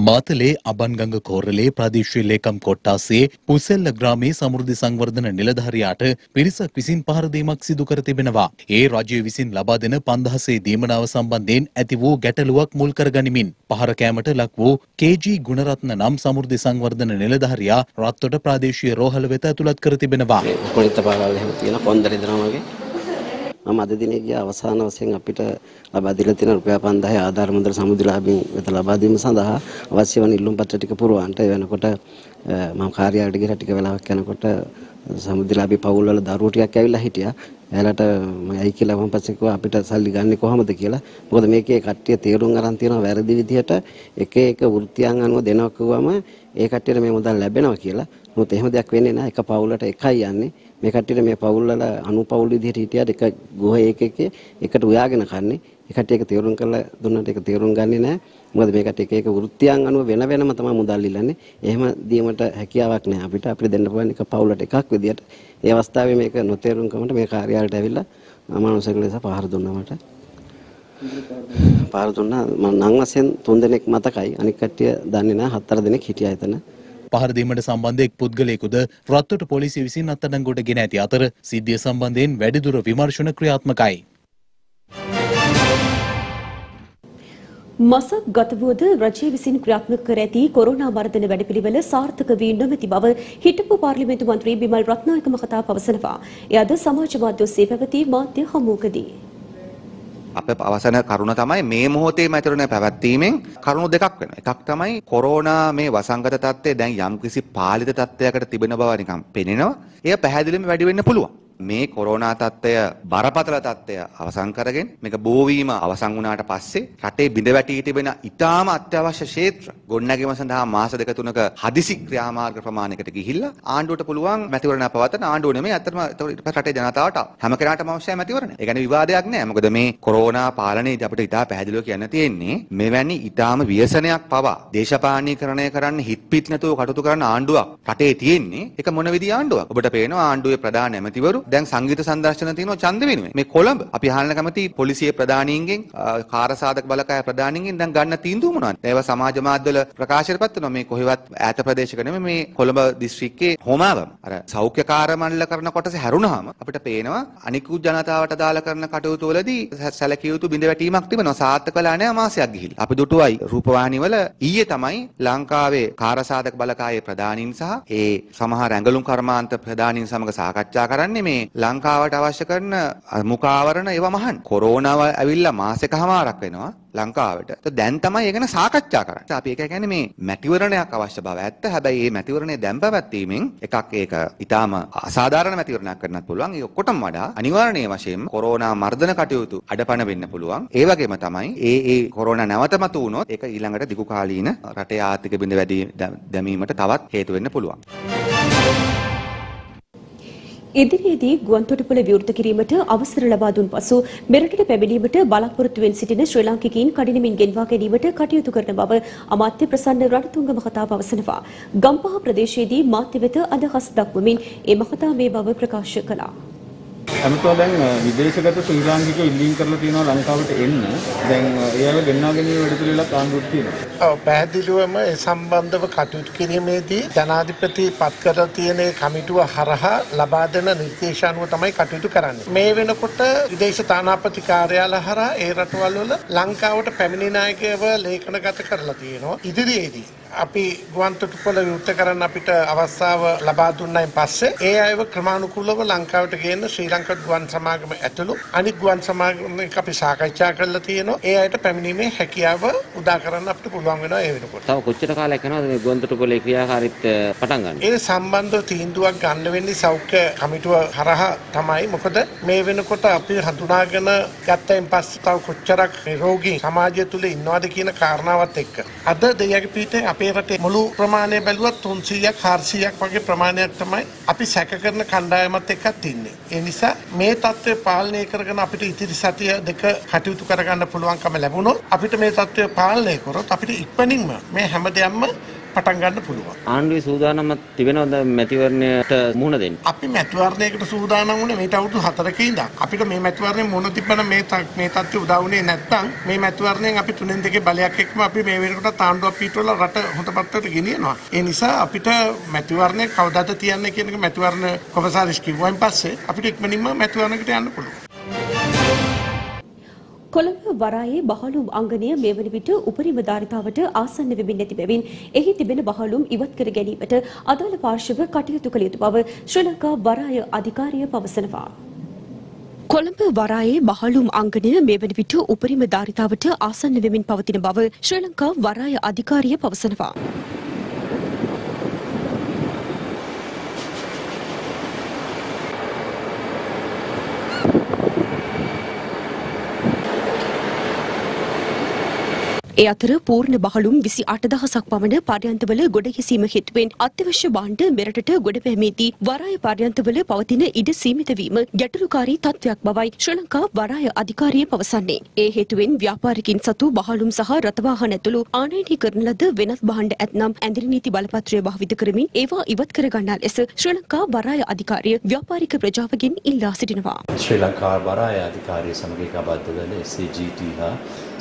මාතලේ අබන්ගඟ කෝරළේ ප්‍රාදේශීය ලේකම් කොට්ටාසේ පුසෙල්ල ග්‍රාමයේ සමෘද්ධි සංවර්ධන නිලධාරියාට පිරිසක් විසින් පහර දීමක් සිදු කර තිබෙනවා. ඒ රජය විසින් ලබා දෙන 5000 දීමනාව සම්බන්ධයෙන් ඇති වූ ගැටලුවක් මුල් කරගනිමින් පහර කෑමට ලක් වූ කේ.ජී. ගුණරත්න නම් සමෘද්ධි සංවර්ධන නිලධාරියා රත්තොට ප්‍රාදේශීය රෝහල වෙත ඇතුළත් කර තිබෙනවා. කොනිත පාගල් එහෙම තියෙන කොන්දරේ දෙනවා වගේ මම අද දිනේ ගිය අවසාන වශයෙන් අපිට ලබා දීලා තියෙන රුපියල් 5000 ආධාර මුදල් සමුදලාභින් වෙත ලබා දීම සඳහා අවශ්‍ය වන ඉල්ලුම් පත්‍ර ටික පුරවන්නට ඒ වෙනකොට මම කාර්යාලයට ගිහලා ටික වෙලාවක් යනකොට සමුදලාභී පවුල් වල දරුවෝ ටිකක් ඇවිල්ලා හිටියා. එයාලට මම ඇයි කියලා මම පස්සේ කිව්වා අපිට සල්ලි ගන්නෙ කොහමද කියලා. මොකද මේකේ කට්ටිය තීරුම් අරන් තියෙනවා වැරදි විදිහට එක එක වෘත්තියන් අනුව දෙනවා කිව්වම ඒ කට්ටියට මේ මුදල් ලැබෙනවා කියලා. මොකද එහෙම දෙයක් වෙන්නේ නැහැ. එක පවුලට එකයි යන්නේ. මේ කට්ටියට මේ පවුල් වල අනු පවුල් විදිහට හිටියට එක ගෘහ ඒකකේ එකට උයාගෙන කන්නේ. ඒ කට්ටිය ඒක තීරුම් කරලා දුන්නට ඒක තීරුම් ගන්නේ නැහැ. මොකද මේකට එක එක වෘත්තියන් අනුව වෙන වෙනම තමයි මුදල් ඉල්ලන්නේ. එහෙම දීමට හැකියාවක් නැහැ අපිට. අපිට දෙන්න පුළුවන් එක පවුලට එකක් විදියට. ඒ අවස්ථාවේ මේක නොතේරුම් කමට මේ කාර්යාලයට ඇවිල්ලා අමානුෂික ලෙස පහර දුන්නා මට. පහර දුන්නා මම නම් වශයෙන් තුන් දෙනෙක් මතකයි. අනික කට්ටිය දන්නේ නැහැ හතර දෙනෙක් හිටියා එතන. පහර දීමට සම්බන්ධ එක් පුද්ගලයෙකුද රත්තොට පොලිසිය විසින් අත්අඩංගුවට ගෙන ඇති අතර සිද්ධිය සම්බන්ධයෙන් වැඩිදුර විමර්ශන ක්‍රියාත්මකයි. මසක් ගතවුවද රජය විසින් ක්‍රියාත්මක කර ඇති කොරෝනා මර්ධන වැඩපිළිවෙල සාර්ථක වී නොමැති බව හිටපු පාර්ලිමේන්තු මන්ත්‍රී බිමල් රත්නායක මහතා පවසනවා. එය අද සමාජ මාධ්‍ය ඔස්සේ පැවති මාධ්‍ය හමුවකදී. අප අවසන කරුණ තමයි මේ මොහොතේ මැතිවරණ පැවැත්වීමෙන් කරුණු දෙකක් වෙනවා. එකක් තමයි කොරෝනා මේ වසංගත තත්ත්වය දැන් යම්කිසි පාලිත තත්ත්වයකට තිබෙන බව නිකන් පෙනෙනවා. එය පැහැදිලිවම වැඩි වෙන්න පුළුවන්. මේ කොරෝනා තත්ත්වය බරපතල තත්ත්වය අවසන් කරගෙන මේක බෝවීම අවසන් වුණාට පස්සේ රටේ බිඳ වැටී තිබෙන ඉතාම අත්‍යවශ්‍ය ක්ෂේත්‍ර ගොඩනැගීම සඳහා මාස දෙක තුනක හදිසි ක්‍රියාමාර්ග ප්‍රමාණයකට ගිහිල්ලා ආණ්ඩුවට පුළුවන් මැතිවරණ පවත්වන ආණ්ඩුව නෙමෙයි අතරම ඊට පස්සේ රටේ ජනතාවට හැම කෙනාටම අවශ්‍යයි මැතිවරණ. ඒ කියන්නේ විවාදයක් නෑ. මොකද මේ කොරෝනා පාලනයේදී අපිට ඉතා පැහැදිලිව කියන්න තියෙන්නේ මෙවැනි ඉතාම ව්‍යසනයක් පවා දේශපාලනීකරණය කරන්න හිත් පිට නැතුව කටයුතු කරන ආණ්ඩුවක් රටේ තියෙන්නේ. ඒක මොන විදිහේ ආණ්ඩුවක්? ඔබට පේනවා ආණ්ඩුවේ ප්‍රධාන ඇමතිවරු දැන් සංගීත සංදර්ශන තියෙනවා ඡන්ද වෙනුවෙන්. මේ කොළඹ අපි අහන්න කැමති පොලිසිය ප්‍රධානීන්ගෙන් කාර්යසාධක බලකාය ප්‍රධානීන්ගෙන් දැන් ගන්න තීන්දුව මොනවද? ඒවා සමාජ මාධ්‍යවල ප්‍රකාශයටපත් වෙනවා. මේ කොහෙවත් ඈත ප්‍රදේශක නෙමෙයි මේ කොළඹ දිස්ත්‍රික්කයේ හොමාවම. අර සෞඛ්‍ය කාර්යමණ්ඩල කරන කොටසේ හැරුණාම අපිට පේනවා අනිකුත් ජනතාවට දාලා කරන කටයුතු වලදී සැලකිය යුතු බිඳ වැටීමක් තිබෙනවා. සාර්ථක වෙලා නැහැ මාසයක් ගිහිල්ලා. අපි දුටුවයි රූපවාහිනී වල ඊයේ තමයි ලංකාවේ කාර්යසාධක බලකායේ ප්‍රධානීන් සහ ඒ සමහර ඇඟලුම් කර්මාන්ත ප්‍රධානීන් සමග සාකච්ඡා කරන්නේ මේ ලංකාවට අවශ්‍ය කරන මුඛාවරණ ඒවා මහන්. කොරෝනාව ඇවිල්ලා මාසෙකමාරක් වෙනවා. ලංකාවට. දැන් තමයි ඒ ගැන සාකච්ඡා කරන්නේ. අපි ඒක කියන්නේ මේ මැතිවරණයක් අවශ්‍ය බව ඇත්ත. හැබැයි මේ මැතිවරණය දැන් පැවැත්වීමෙන් එකක් ඒක ඊටාම අසාධාරණ මැතිවරණයක් කරන්නත් පුළුවන්. ඒ ඔක්කොටම වඩා අනිවාර්යයෙන්ම වශයෙන්ම කොරෝනා මර්ධන කටයුතු අඩපණ වෙන්න පුළුවන්. ඒ වගේම තමයි ඒ ඒ කොරෝනා නැවතමතු වුණොත් ඒක ඊළඟට දිගු කාලීන රටේ ආර්ථික බිඳ වැඩි දැමීමට තවත් හේතු වෙන්න පුළුවන්. ඉදිරියේදී ගුවන්තොටුපළ විවෘත කිරීමට අවසර ලබා දුන් පසු මෙරටට පැමිණීමට බලාපොරොත්තු වෙන සිටින ශ්‍රී ලාංකිකයින් කඩිනමින් ගෙන්වා ගැනීමට කටයුතු කරන බව අමාත්‍ය ප්‍රසන්න රණතුංග මහතා පවසනවා. ගම්පහ ප්‍රදේශයේදී මාධ්‍ය වෙත අදහස් දක්වමින් ඒ මහතා මේ බව ප්‍රකාශ කළා. අමතෝ දැන් විදේශගත ශ්‍රී ලාංකිකයෝ ඉල්ලීම් කරලා තියෙනවා ලංකාවට එන්න. දැන් ඒ අය ගෙන්වා ගැනීම වැඩපිළිවෙලක් ආණ්ඩුවට තියෙනවා. ඔව් පැහැදිලිවම ඒ සම්බන්ධව කටයුතු කිරීමේදී ජනාධිපති පත් කරලා තියෙන කමිටුව හරහා ලබා දෙන නිර්දේශ අනුව තමයි කටයුතු කරන්නේ. මේ වෙනකොට විදේශ තානාපති කාර්යාල හරහා ඒ රටවල් වල ලංකාවට පැමිණි නායකයව ලේඛනගත කරලා තියෙනවා. ඉදිරියේදී අපි ගුවන්තොටුපළ විවෘත කරන්න අපිට අවස්ථාව ලබා දුන්නයින් පස්සේ ඒ අයව ක්‍රමානුකූලව ලංකාවට ගේන්න ශ්‍රී ලංකා ගුවන් සමාගම ඇතුළු අනිත් ගුවන් සමාගම එක්ක අපි සාකච්ඡා කරලා තියෙනවා. ඒ අයට පැමිණීමේ හැකියාව උදා කරන්න අපිට පුළුවන් වෙනවා ඒ වෙනකොට. තව කොච්චර කාලයක් යනවද මේ ගුවන්තොටුපළේ ක්‍රියාකාරීත්වය පටන් ගන්න? ඒ සම්බන්ධව තීන්දුවක් ගන්න වෙන්නේ සෞඛ්‍ය කමිටුව හරහා තමයි. මොකද මේ වෙනකොට අපි හඳුනාගෙන ගත්තයින් පස්සේ තව කොච්චරක් රෝගී සමාජය තුල ඉන්නවද කියන කාරණාවත් එක්ක. අද දෙයගේ පීඨේ අපේ රටේ මුළු ප්‍රමාණය බැලුවත් 300ක් 400ක් වගේ ප්‍රමාණයක් තමයි අපි සැක කරන කණ්ඩායමත් එක්කත් ඉන්නේ. ඒ නිසා මේ தත්ත්වය පාලනය කරගෙන අපිට ඉතිරි සතිය දෙක කටයුතු කරගන්න පුළුවන්කම ලැබුණොත් අපිට මේ தත්ත්වය පාලනය කරොත් අපිට ඉක්මනින්ම මේ හැම දෙයක්ම පටන් ගන්න පුළුවන්. ආණ්ඩුවේ සූදානමක් තිබෙනවද මැතිවරණයට මුහුණ දෙන්න? අපි මැතිවරණයකට සූදානම් වුණේ මේට අවුරුදු 4ක ඉඳන්. අපිට මේ මැතිවරණය මුහුණ තිබ්බන මේ මේ තත්ත්වය උදා වුණේ නැත්නම් මේ මැතිවරණයෙන් අපි තුනෙන් දෙකේ බලයක් එක්කම අපි මේ වෙනකොට තාණ්ඩුවක් පිටවල රට හොඳ පැත්තට ගෙනියනවා. ඒ නිසා අපිට මැතිවරණය කවදාද තියන්නේ කියන එක මැතිවරණ කොමසාරිස් කිව්වයින් පස්සේ අපිට ඉක්මනින්ම මැතිවරණයකට යන්න පුළුවන්. කොළඹ වරායේ බහලුම් අංගනය මේ වන විට උපරිම ධාරිතාවට ආසන්න වෙමින් ඇති බැවින් එහි තිබෙන බහලුම් ඉවත් කර ගැනීමට අදාළ පාර්ශව කටයුතු කළ යුතු බව ශ්‍රී ලංකා වරාය අධිකාරිය පවසනවා. කොළඹ වරායේ බහලුම් අංගනය මේ වන විට උපරිම ධාරිතාවට ආසන්න වෙමින් පවතින බව ශ්‍රී ලංකා වරාය අධිකාරිය පවසනවා. ඒ අතර පූර්ණ බහලුම් විසි අටදහසක් පමණ පර්යන්තවල ගොඩ ගැසීම හේතුවෙන් අත්‍යවශ්‍ය භාණ්ඩ මෙරටට ගොඩ පැමීදී වරාය පර්යන්තවල පවතින ඉඩ සීමිත වීම ගැටලුකාරී තත්ත්වයක් බවයි ශ්‍රී ලංකා වරාය අධිකාරිය පවසන්නේ. ඒ හේතුවෙන් ව්‍යාපාරිකින් සතු බහලුම් සහ රථවාහන ඇතුළු ආනයනය කරන ලද වෙනත් භාණ්ඩ ඇතනම් ඇඳරි නීති බලපත්‍රය භාවිත කරමින් ඒවා ඉවත් කර ගන්නා ලෙස ශ්‍රී ලංකා වරාය අධිකාරිය ව්‍යාපාරික ප්‍රජාවගෙන් ඉල්ලා සිටිනවා. ශ්‍රී ලංකා වරාය අධිකාරිය සමග එකබද්ධ වන SCGT හා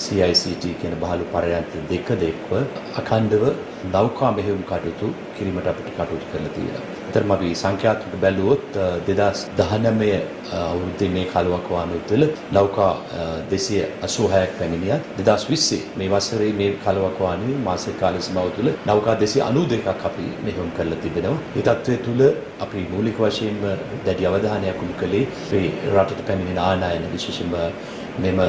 CICT කියන බහලු පරයන්ත දෙක දෙක්ව අඛණ්ඩව නෞකා මෙහෙයුම් කටයුතු කිරීමට අපිට කටයුතු කරලා තියෙනවා. ඒතරම අපි සංඛ්‍යාත්මක බැලුවොත් 2019 අවුරුද්දේ මේ කාලවක වානුව තුළ නෞකා 286ක් පැමිණියත් 2020 මේ වසරේ මේ කාලවක වානුවේ මාසික කාල සීමාව තුළ නෞකා 292ක් අපි මෙහෙයුම් කරලා තිබෙනවා. ඒ තත්ත්වය තුළ අපි මූලික වශයෙන්ම දැඩි අවධානයක් යොමු කළේ අපේ රටට පැමිණෙන ආනයන විශේෂයෙන්ම මෙම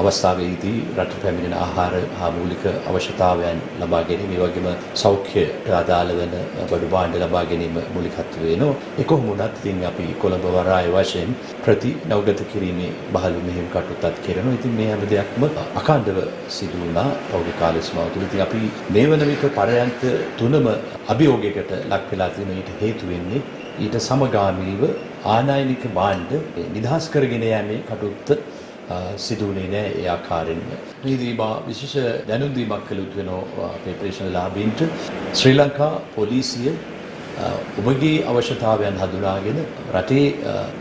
අවස්ථාවේදී රට පැමිණෙන ආහාර හා මූලික අවශ්‍යතාවයන් ලබා ගැනීම ඒ වගේම සෞඛ්‍යයට අදාළ වෙන බඩු භාණ්ඩ ලබා ගැනීම මූලිකත්ව වෙනවා. ඒ කොහොම වුණත් ඉතින් අපි කොළඹ වරාය වශයෙන් ප්‍රති නවගත කිරීමේ බහළු මෙහෙයුම් කටයුත්තත් කරනවා. ඉතින් මේ හැම දෙයක්ම අඛණ්ඩව සිදු වුණා පෞද්ගලික කාල සීමාව තුළ. ඉතින් අපි මේ වන විට පරයන්ත තුනම අභියෝගයකට ලක් වෙලා තියෙන ඊට හේතු වෙන්නේ ඊට සමගාමීව ආනයනික භාණ්ඩ නිදහස් කරගෙන යෑමේ කටයුත්ත සිදුවනේ නෑ ඒ ආකාරයෙන්ම. මේදී මා විශේෂ දැනුම් දීමක් කළ යුතු වෙනවා අපේ ප්‍රේක්ෂණ ලාභීන්ට. ශ්‍රී ලංකා පොලිසිය ඔබගේ අවශ්‍යතාවයන් හඳුනාගෙන රටේ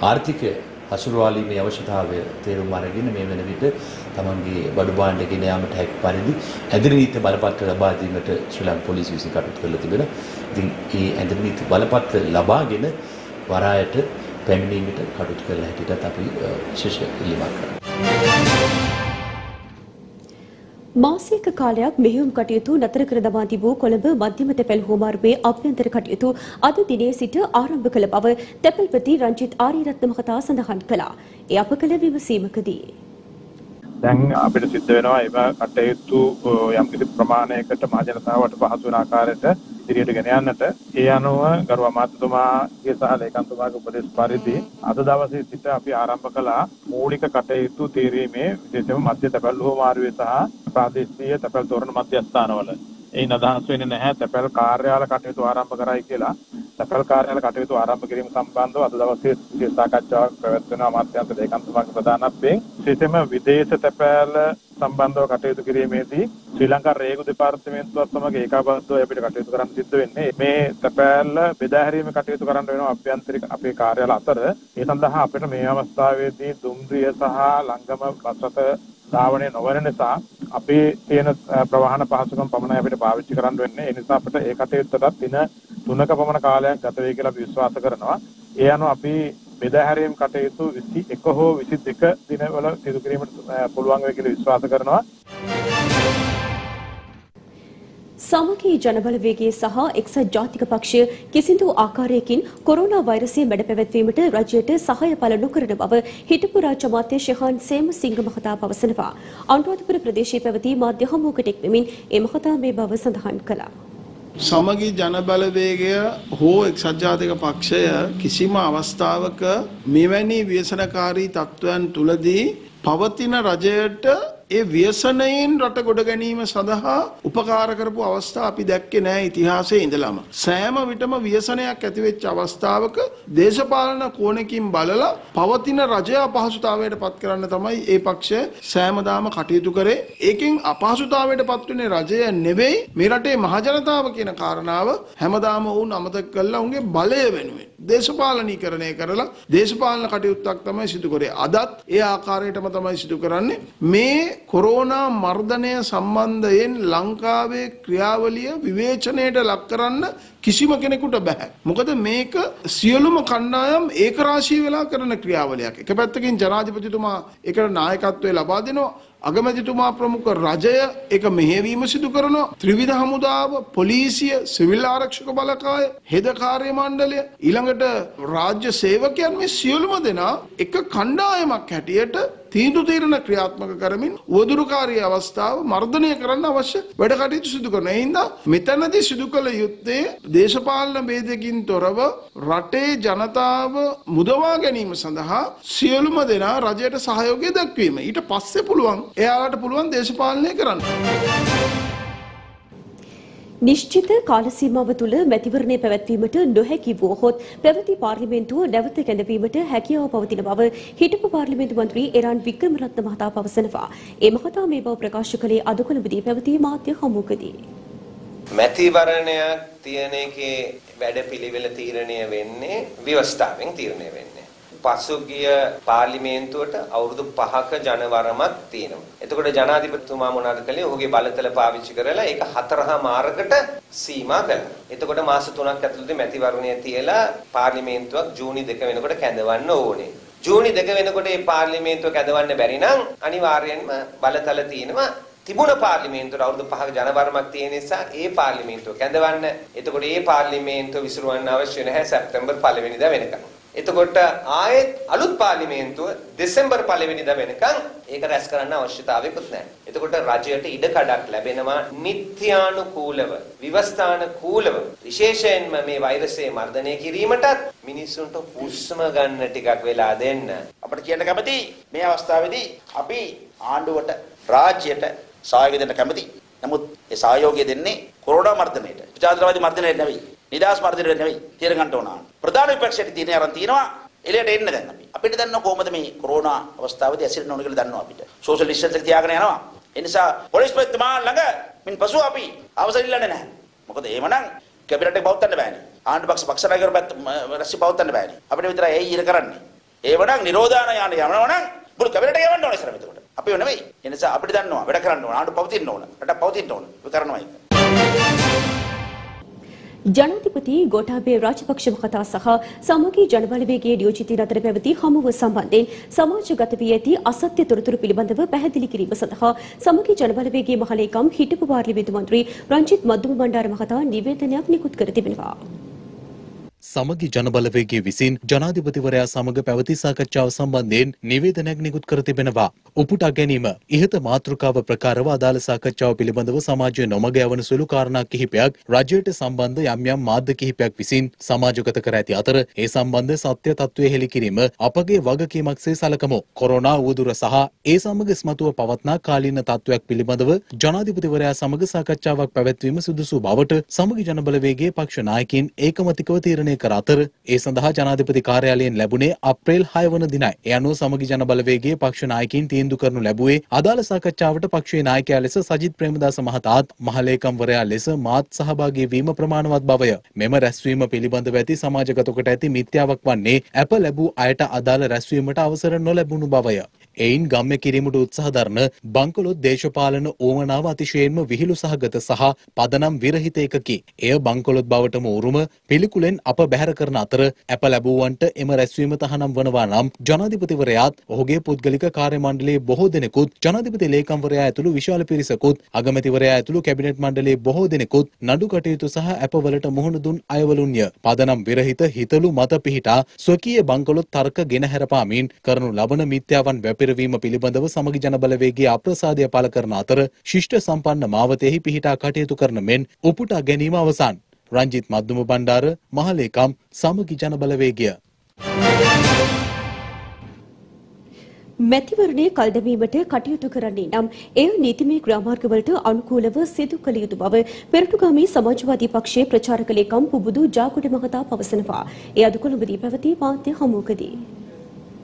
ආර්ථිකය හසුරුවාලීමේ අවශ්‍යතාවය තේරුම් අරගෙන මේ වෙන විට තමන්ගේ බඩු භාණ්ඩ ගෙන යාමට හැකි පරිදි ඇඳරි නීති බලපත්‍ර ලබා දීමට ශ්‍රී ලංකා පොලිසිය විසින් කටයුතු කරලා තිබෙනවා. ඉතින් මේ ඇඳරි නීති බලපත්‍ර ලබාගෙන වරායට පැමිණීමට කටයුතු කළ හැටියටත් අපි විශේෂ ඉල්ලීමක් කරනවා. මාසයක කාලයක් මෙහෙයුම් කටයුතු නතර කර දමා තිබූ කොළඹ මධ්‍යම තැපැල් හෝමාරුවේ අභ්‍යන්තර කටයුතු අද දිනේ සිට ආරම්භ කළ බව තැපැල්පති රංජිත් ආරියරත්න මහතා සඳහන් කළා. ඒ අප කළ විමසීමකදී දැන් අපිට සිද්ධ වෙනවා එම කටයුතු යම්කිසි ප්‍රමාණයකට මහජනතාවට පහසු වෙන ආකාරයට ඉදිරියට ගෙන යන්නට ඒ අනුව ගරු අමාත්‍යතුමාගේ සහ ලේකම්තුමාගේ උපදෙස් පරිදි අද දවසේ සිට අපි ආරම්භ කළා මූලික කටයුතු තීරීමේ විශේෂයෙන්ම මධ්‍ය තැපැල් හෝමාරුවේ සහ ප්‍රාදේශීය තැපැල් තොරණ මධ්‍යස්ථානවල එයින් අදහස් වෙන්නේ නැහැ තැපැල් කාර්යාල කටයුතු ආරම්භ කරයි කියලා. තැපැල් කාර්යාල කටයුතු ආරම්භ කිරීම සම්බන්ධව අද දවසේ විශේෂ සාකච්ඡාවක් පැවැත්වෙන අමාත්‍යාංශ ලේකම්තුමාගේ ප්‍රධානත්වයෙන් විශේෂයෙන්ම විදේශ තැපැල් සම්බන්ධව කටයුතු කිරීමේදී ශ්‍රී ලංකා රේගු දෙපාර්තමේන්තුවත් සමග ඒකාබද්ධව අපිට කටයුතු කරන්න සිද්ධ වෙන්නේ මේ තැපැල් බෙදා හැරීමේ කටයුතු කරන්න වෙනවා අභ්‍යන්තරික අපේ කාර්යාල අතර ඒ සඳහා අපිට මේ අවස්ථාවේදී දුම්රිය සහ ලංගම බස් රථ ධාවනය නොවන නිසා අපේ තියෙන ප්‍රවාහන පහසුකම් පමණයි අපිට පාවිච්චි කරන්න වෙන්නේ. ඒ නිසා අපිට ඒ කටයුත්තට දින 3ක පමණ කාලයක් ගත වෙයි කියලා අපි විශ්වාස කරනවා. ඒ අනුව අපි බෙදා හැරීම් කටයුතු 21 හෝ 22 දිනවල සිදු කිරීමට පුළුවන් වෙයි කියලා විශ්වාස කරනවා. සමගී ජනබලවේගයේ සහ එක්සත් ජාතික පක්ෂය කිසිදු ආකාරයකින් කොරෝනා වෛරසය මැඩ පැවැත්වීමට රජයට සහාය පළ නොකරන බව හිටපු රාජ්‍ය අමාත්‍ය ශෙහාන් සේමසිංහ මහතා පවසනවා. අනුරාධපුර ප්‍රදේශයේ පැවති මාධ්‍ය හමුවකට එක්වෙමින් ඒ මහතා මේ බව සඳහන් කළා. සමගි ජනබලවේගය හෝ එක්සත් ජාතික පක්ෂය කිසිම අවස්ථාවක මෙවැනි ව්‍යසනකාරී තත්ත්වයන් තුලදී පවතින රජයට ඒ ව්‍යසනයෙන් රට ගොඩ ගැනීම සඳහා උපකාර කරපු අවස්ථා අපි දැක්කේ නෑ ඉතිහාසයේ ඉඳලම. සෑම විටම ව්‍යසනයක් ඇති වෙච්ච අවස්ථාවක දේශපාලන කෝණකින් බලලා පවතින රජය අපහසුතාවයට පත් කරන්න තමයි ඒ පක්ෂය සෑමදාම කටයුතු කරේ. ඒකෙන් අපහසුතාවයට පත් වෙන්නේ රජය නෙවෙයි මේ රටේ මහජනතාව කියන කාරණාව හැමදාම වුන් අමතක කළා උන්ගේ බලය වෙනුවෙන්. දේශපාලනීකරණය කරලා දේශපාලන කටයුත්තක් තමයි සිදු කරේ. අදත් ඒ ආකාරයටම තමයි සිදු කරන්නේ. මේ කොරෝනා මර්ධනය සම්බන්ධයෙන් ලංකාවේ ක්‍රියාවලිය විවේචනයට ලක් කරන්න කිසිම කෙනෙකුට බෑ. මොකද මේක සියලුම කණ්ඩායම් ඒකරාශී වෙලා කරන ක්‍රියාවලියක්. එක පැත්තකින් ජනාධිපතිතුමා ඒකට නායකත්වය ලබා දෙනවා. අගමැතිතුමා ප්‍රමුඛ රජය එක මෙහෙවීම සිදු කරනවා ත්‍රිවිධ හමුදාව පොලිසිය සිවිල් ආරක්ෂක බලකාය හෙද කාර්ය මණ්ඩලය ඊළඟට රාජ්‍ය සේවකයන් මේ සියලුම දෙනා එක කණ්ඩායමක් හැටියට තීන්දුව తీරන ක්‍රියාත්මක කරමින් උවදුරුකාරී අවස්ථාව මර්ධනය කරන්න අවශ්‍ය වැඩ කටයුතු සිදු කරන. ඒ හින්දා මෙතනදී සිදු කළ යුත්තේ දේශපාලන ભેදකින් තොරව රටේ ජනතාව මුදවා ගැනීම සඳහා සියලුම දෙනා රජයට සහයෝගය දක්වීම. ඊට පස්සේ පුළුවන් එයාලට පුළුවන් දේශපාලනය කරන්න. නිශ්චිත කාල සීමාව තුළ මැතිවරණය පැවැත්වීමට නොහැකි වුවහොත් පැවති පාර්ලිමේන්තුව නැවත කැඳවීමට හැකියාව පවතින බව හිටපු පාර්ලිමේන්තු මන්ත්‍රී එරාන් වික්‍රමරත්න මහතා පවසනවා. ඒ මහතා මේ බව ප්‍රකාශ කළේ අද කොළඹදී පැවති මාධ්‍ය හමුවකදී. මැතිවරණයක් තියෙන එකේ වැඩපිළිවෙල තීරණය වෙන්නේ ව්‍යවස්ථාවෙන් තීරණය වෙන්නේ. පසුගිය පාර්ලිමේන්තුවට අවුරුදු 5ක ජනවරමක් තියෙනවා. එතකොට ජනාධිපතිතුමා මොනවද කළේ? ඔහුගේ බලතල පාවිච්චි කරලා ඒක හතරහා මාරකට සීමා කළා. එතකොට මාස 3ක් ඇතුළතදී මැතිවරණය තියලා පාර්ලිමේන්තුවක් ජූනි 2 වෙනකොට කැඳවන්න ඕනේ. ජූනි 2 වෙනකොට මේ පාර්ලිමේන්තුව කැඳවන්න බැරි නම් අනිවාර්යයෙන්ම බලතල තියෙනවා තිබුණ පාර්ලිමේන්තුවට අවුරුදු 5ක ජනවරමක් තියෙන නිසා ඒ පාර්ලිමේන්තුව කැඳවන්න. එතකොට ඒ පාර්ලිමේන්තුව විසිරවන්න අවශ්‍ය නැහැ සැප්තැම්බර් 1 වෙනිදා වෙනකම්. එතකොට ආයෙත් අලුත් පාර්ලිමේන්තුව දෙසැම්බර් පළවෙනිදා වෙනකන් ඒක රැස් කරන්න අවශ්‍යතාවයකුත් නැහැ. එතකොට රජයට ඉඩකඩක් ලැබෙනවා නිත්‍යානුකූලව, විවස්ථානුකූලව විශේෂයෙන්ම මේ වෛරසය මර්ධනය කිරීමටත් මිනිස්සුන්ට හුස්ම ගන්න ටිකක් වෙලා දෙන්න. අපිට කියන්න කැමති මේ අවස්ථාවේදී අපි ආණ්ඩුවට රාජ්‍යයට සහයෝගය දෙන්න කැමති. නමුත් ඒ සහයෝගය දෙන්නේ කොරෝනා මර්ධනයට. ප්‍රජාතන්ත්‍රවාදී මර්ධනයට නෙවෙයි. නිදාස් මර්ධනයට නෙවෙයි. තීරණ ගන්න ඕන. ප්‍රධාන විපක්ෂයට තියෙන අරන් තියෙනවා එළියට එන්න දැන් අපි. අපිට දන්නව කොහොමද මේ කොරෝනා අවස්ථාවේදී ඇසිරෙන්න ඕන කියලා දන්නවා අපිට. සෝෂල් ඩිස්ටන්ස් එක තියාගෙන යනවා. ඒ නිසා පොලිස් ප්‍රතිමා ළඟ මින් පසු අපි අවසර ඉල්ලන්නේ නැහැ. මොකද එහෙමනම් කැබිනට් එක පවත්වන්න බෑනේ. ආණ්ඩු පක්ෂ පක්ෂ නායකවරු රැසි පවත්වන්න බෑනේ. අපිට විතරයි ඒ ඊර කරන්නේ. ඒවනම් නිරෝධාන යාන යනවා නම් මුළු කැබිනට් එක යවන්න ඕනේ ඉස්සර මෙතකොට. අපිව නෙවෙයි. ඒ නිසා අපිට දන්නවා වැඩ කරන්න ඕන. ආණ්ඩු පවතින්න ඕන. රට පවතින්න ඕන. ඒක කරනවා ඒක. ජනාධිපති ගෝඨාභය රාජපක්ෂ මහතා සහ සමගී ජනබලවේගයේ නියෝජිතයින් අතර පැවති හමුව සම්බන්ධයෙන් සමාජගත වී ඇති අසත්‍ය තොරතුරු පිළිබඳව පැහැදිලි කිරීම සඳහා සමගී ජනබලවේගයේ මහලේකම් හිටපු පාර්ලිමේන්තු මන්ත්‍රී රංජිත් මද්දුම බණ්ඩාර මහතා නිවේදනයක් නිකුත් කර තිබෙනවා. සමගි ජනබලවේගයේ විසින් ජනාධිපතිවරයා සමග පැවති සාකච්ඡාව සම්බන්ධයෙන් නිවේදනයක් නිකුත් කර තිබෙනවා. උපුටා ගැනීම ඉහත මාතෘකාව ප්‍රකාරව අදාළ සාකච්ඡාව පිළිබඳව සමාජය නොමග යවන සුළු කාරණා කිහිපයක් රජයට සම්බන්ධ යම් යම් මාධ්‍ය කිහිපයක් විසින් සමාජගත කර ඇති අතර ඒ සම්බන්ධ සත්‍ය තත්ත්වය හෙළි කිරීම අපගේ වගකීමක්සේ සලකමු. කොරෝනා උවදුර සහ ඒ සමග ඉස්මතුව පවත්නා කාලීන තත්ත්වයක් පිළිබඳව ජනාධිපතිවරයා සමග සාකච්ඡාවක් පැවැත්වීම සුදුසු බවට සමගි ජනබලවේගයේ පක්ෂ නායකින් ඒකමතිකව තීරණය කර අතර ඒ සඳහා ජනාධිපති කාර්යාලයෙන් ලැබුණේ අප්‍රේල් 6 වන දිනයි. ඒ අනුව සමගි ජන බලවේගයේ පක්ෂ නායකින් තීන්දුව කරනු ලැබුවේ අදාළ සාකච්ඡාවට පක්ෂයේ නායකයා ලෙස සජිත් ප්‍රේමදාස මහතාත් මහලේකම්වරයා ලෙස මාත් සහභාගී වීම ප්‍රමාණවත් බවය. මෙම රැස්වීම පිළිබඳව ඇති සමාජගත කොට ඇති මිත්‍යාවක් වන්නේ අප ලැබූ අයට අදාළ රැස්වීමට අවසර නොලැබුණු බවය. එයින් ගම්‍ය කිරීමට උත්සාහ දරන බංකොලොත් දේශපාලන ඕමනාව අතිශයෙන්ම විහිළු සහගත සහ පදනම් විරහිත එකකි. එය බංකොලොත් බවටම උරුම පිළිකුලෙන් අප බැහැර කරන අතර අප ලැබුවන්ට එම රැස්වීම තහනම් වනවා නම් ජනාධිපතිවරයාත් ඔහුගේ පුද්ගලික කාර්ය මණ්ඩලයේ බොහෝ දෙනෙකුත් ජනාධිපති ලේකම්වරයා ඇතුළු විශාල පිරිසකුත් අගමැතිවරයා ඇතුළු කැබිනට් මණ්ඩලයේ බොහෝ දෙනෙකුත් නඩු කටයුතු සහ අපවලට මුහුණ දුන් අයවලුන්ය. පදනම් විරහිත හිතලු මත පිහිටා ස්වකීය බංකොලොත් තර්ක ගෙන හැරපාමින් කරනු ලබන මිත්‍යාවන් වැපිරවීම පිළිබඳව සමගි ජන බලවේගයේ අප්‍රසාදය පළ කරන අතර ශිෂ්ට සම්පන්න මාවතෙහි පිහිටා කටයුතු කරන මෙන් උපුටා ගැනීම අවසන්. රංජිත් මද්දුම බණ්ඩාර මහලේකම් සමගි ජන බලවේගය. මැතිවරණය කල් දැමීමට කටයුතු කරන්නේ නම් එය නීතිමය ක්‍රියාමාර්ගවලට අනුකූලව සිදු කළ යුතු බව පෙරටුගාමී සමාජවාදී පක්ෂයේ ප්‍රචාරක ලේකම් පුබුදු ජාකුඩ මහතා පවසනවා. එය අද කොළඹදී පැවති මාධ්‍ය හමුවකදී.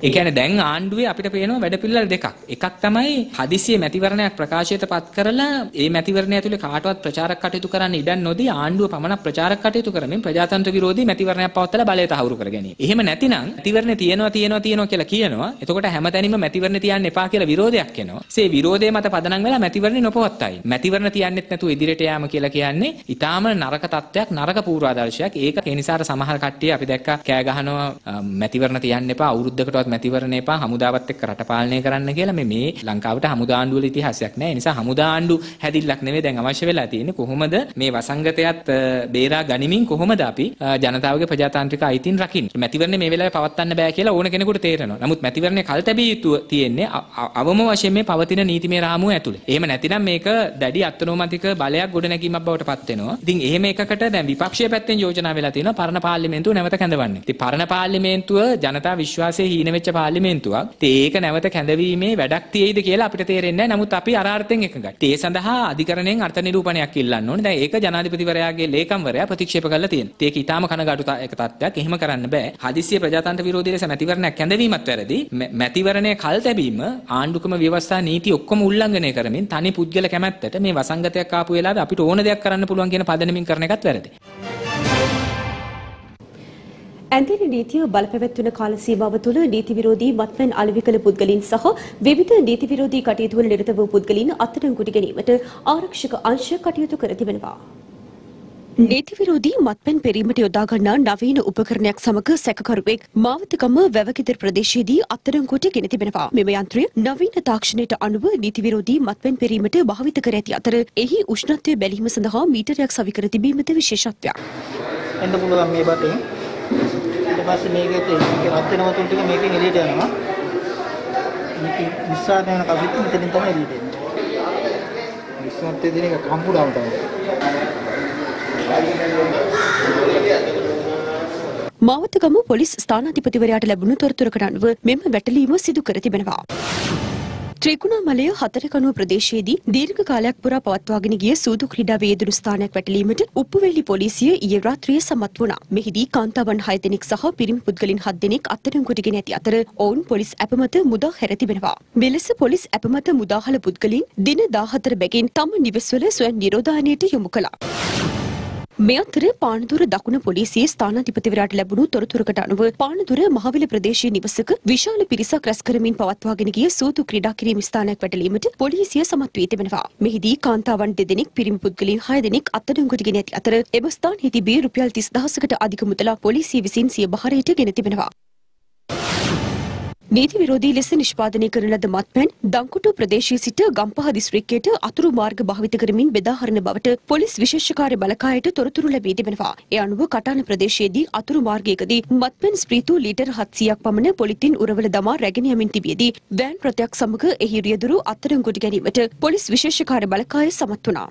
ඒ කියන්නේ දැන් ආණ්ඩුවේ අපිට පේනවා වැඩපිළිවෙල දෙකක්. එකක් තමයි හදිසියෙ මැතිවරණයක් ප්‍රකාශයට පත් කරලා ඒ මැතිවරණය ඇතුලේ කාටවත් ප්‍රචාරක කටයුතු කරන්න ඉඩ නොදී ආණ්ඩුව පමණක් ප්‍රචාරක කටයුතු කරමින් ප්‍රජාතන්ත්‍ර විරෝධී මැතිවරණයක් පවත්වලා බලය තහවුරු කර ගැනීම. එහෙම නැතිනම් මැතිවරණේ තියෙනවා තියෙනවා තියෙනවා කියලා කියනවා. එතකොට හැමතැනම මැතිවරණ තියන්න එපා කියලා විරෝධයක් එනවා. ඒ විරෝධය මත පදනම් වෙලා මැතිවරණේ නොපවත්තයි. මැතිවරණ තියන්නෙත් නැතුව ඉදිරියට යාම කියලා කියන්නේ ඊටාම නරක තත්ත්වයක් නරක පූර්වාදර්ශයක්. ඒක ඒ නිසා සමහර කට්ටිය අපි දැක්කා කෑ ගහනවා මැතිවරණ තියන්න එපා අවුරුද්දකටවත් මැතිවරණ එපා හමුදාවත් එක්ක රට පාලනය කරන්න කියලා මේ මේ ලංකාවට හමුදා ආණ්ඩුවල ඉතිහාසයක් නැහැ. ඒ නිසා හමුදා ආණ්ඩු හැදිල්ලක් නෙවෙයි දැන් අවශ්‍ය වෙලා තියෙන්නේ. කොහොමද මේ වසංගතයත් අ, බේරා ගනිමින් කොහොමද අපි අ, ජනතාවගේ ප්‍රජාතාන්ත්‍රික අයිතීන් රකින්නේ? මැතිවරණය මේ වෙලාවේ පවත්වන්න බෑ කියලා ඕන කෙනෙකුට තේරෙනවා. නමුත් මැතිවරණය කල් තැබිය යුතු තියෙන්නේ අ- අ- අවම වශයෙන් මේ පවතින නීතිමය රාමුව ඇතුලේ. එහෙම නැතිනම් මේක දැඩි අත්නෝමතික බලයක් ගොඩනැගීමක් බවට පත් වෙනවා. ඉතින් එහෙම එකකට දැන් විපක්ෂයේ පැත්තෙන් යෝජනා වෙලා තියෙනවා පරණ පාර්ලිමේන්තුව නැවත කැඳවන්න. ඉතින් පරණ පාර්ලිමේන්තුව ජනතා විශ්වාසයේ හීන වෙච්ච පාර්ලිමේන්තුවක්. ඉතින් ඒක නැවත කැඳවීමේ වැඩක් තියෙයිද කියලා අපිට තේරෙන්නේ නැහැ. නමුත් අපි අරාර්ථයෙන් එකඟයි. ඉතින් ඒ සඳහා අධිකරණයෙන් අර්ථ නිරූපණයක් ඉල්ලන්න ඕනේ. දැන් ඒක ජනාධිපතිවරයාගේ ලේකම්වරයා ප්‍රතික්ෂේප කරලා තියෙනවා. ඉතින් ඒක ඊටාම කනගාටු තා- එක තත්ත්වයක්. එහෙම කරන්න බෑ. හදිස්සිය ප්‍රජාතන්ත්‍ර විරෝධී ලෙස මැතිවරණයක් කැඳවීමත් වැරදි. මැ- මැතිවරණය කල් තැබීම ආණ්ඩුක්‍රම ව්‍යවස්ථා නීති ඔක්කොම උල්ලංඝනය කරමින් තනි පුද්ගල කැමැත්තට මේ වසංගතයක් ආපු වෙලාවේ අපිට ඕන දෙයක් කරන්න පුළුවන් කියන පදනමින් කරන එකත් වැරදි. ඇඳිරි නීතිය බලපැවැත්වන කාල සීමාව තුළ නීති විරෝධී මත්පැන් අලෙවි කළ පුද්ගලයන් සහ විවිධ නීති විරෝධී කටයුතු වල නිරත වූ පුද්ගලයන් අත්අඩංගුවට ගැනීමට ආරක්ෂක අංශ කටයුතු කර තිබෙනවා. නීති විරෝධී මත්පැන් පෙරීමට යොදා ගන්නා නවීන උපකරණයක් සමග සැකකරුවෙක් මාවතකම වැවකිදර ප්‍රදේශයේදී අත්අඩංගුවට ගෙන තිබෙනවා. මෙම යන්ත්‍රය නවීන තාක්ෂණයට අනුව නීති විරෝධී මත්පැන් පෙරීමට භාවිත කර ඇති අතර එහි උෂ්ණත්වය බැලීම සඳහා මීටරයක් සවි කර තිබීමද විශේෂත්වයක්. එන්න පුළුවන් මේ බටෙන්. ඊට පස්සේ මේකෙත් ඒක රත් වෙන වතුර ටික මේකෙන් එළියට යනවා. මේක විශ්වාස වෙන කවිත් මෙතනින් තමයි එළියට එන්නේ. විශ්වාසයේ දෙන එක කම්පුඩාව තමයි. මාවතගම පොලිස් ස්ථානාධිපතිවරයාට ලැබුණු තොරතුරකට අනුව මෙම වැටලීම සිදු කර තිබෙනවා. ත්‍රිකුණාමලය හතරකනුව ප්‍රදේශයේදී දීර්ඝ කාලයක් පුරා පවත්වාගෙන ගිය සූදු ක්‍රීඩාවේ යෙදුණු ස්ථානයක් වැටලීමට උප්පුවේලි පොලිසිය ඊයේ රාත්‍රියේ සමත් වුණා. මෙහිදී කාන්තාවන් 6 දෙනෙක් සහ පිරිමි පුද්ගලින් 7 දෙනෙක් අත්අඩංගුවට ගෙන ඇති අතර ඔවුන් පොලිස් ඇපමත මුදා හැර තිබෙනවා. මෙලෙස පොලිස් ඇපමත මුදාහල පුද්ගලින් දින 14 බැගින් තම නිවෙස්වල ස්වයං නිරෝධායනයට යොමු කළා. මේ අතර පානදුර දකුණ පොලිසියේ ස්ථානාධිපතිවරයාට ලැබුණු තොරතුරකට අනුව පානදුර මහවිල ප්‍රදේශයේ නිවසක විශාල පිරිසක් රැස් කරමින් පවත්වාගෙන ගිය සූතු ක්‍රීඩා කිරීම ස්ථානයක් වැටලීමට පොලිසිය සමත් වී තිබෙනවා. මෙහිදී කාන්තාවන් දෙදෙනෙක් පිරිමි පුද්ගලයන් 6 දෙනෙක් අත්අඩංගුවට ගෙන ඇති අතර එම ස්ථානයේ තිබී රුපියල් 30000කට අධික මුදලක් පොලිසිය විසින් සිය බහරයට ගෙන තිබෙනවා. නීති විරෝධී ලෙස නිෂ්පාදනය කරන ලද මත්පැන් දංකුටු ප්‍රදේශයේ සිට ගම්පහ දිස්ත්‍රික්කයට අතුරු මාර්ග භාවිත කරමින් බෙදා හරින බවට පොලිස් විශේෂකාර්ය බලකායට තොරතුරු ලැබී තිබෙනවා. ඒ අනුව කටාන ප්‍රදේශයේදී අතුරු මාර්ගයකදී මත්පැන් ස්ප්‍රීතු ලීටර් 700ක් පමණ පොලිතින් උරවල දමා රැගෙන යමින් තිබියදී වෑන් ප්‍රතියක් සමග එහි රියදුරු අත්අඩංගුවට ගැනීමට පොලිස් විශේෂකාර්ය බලකාය සමත් වුණා.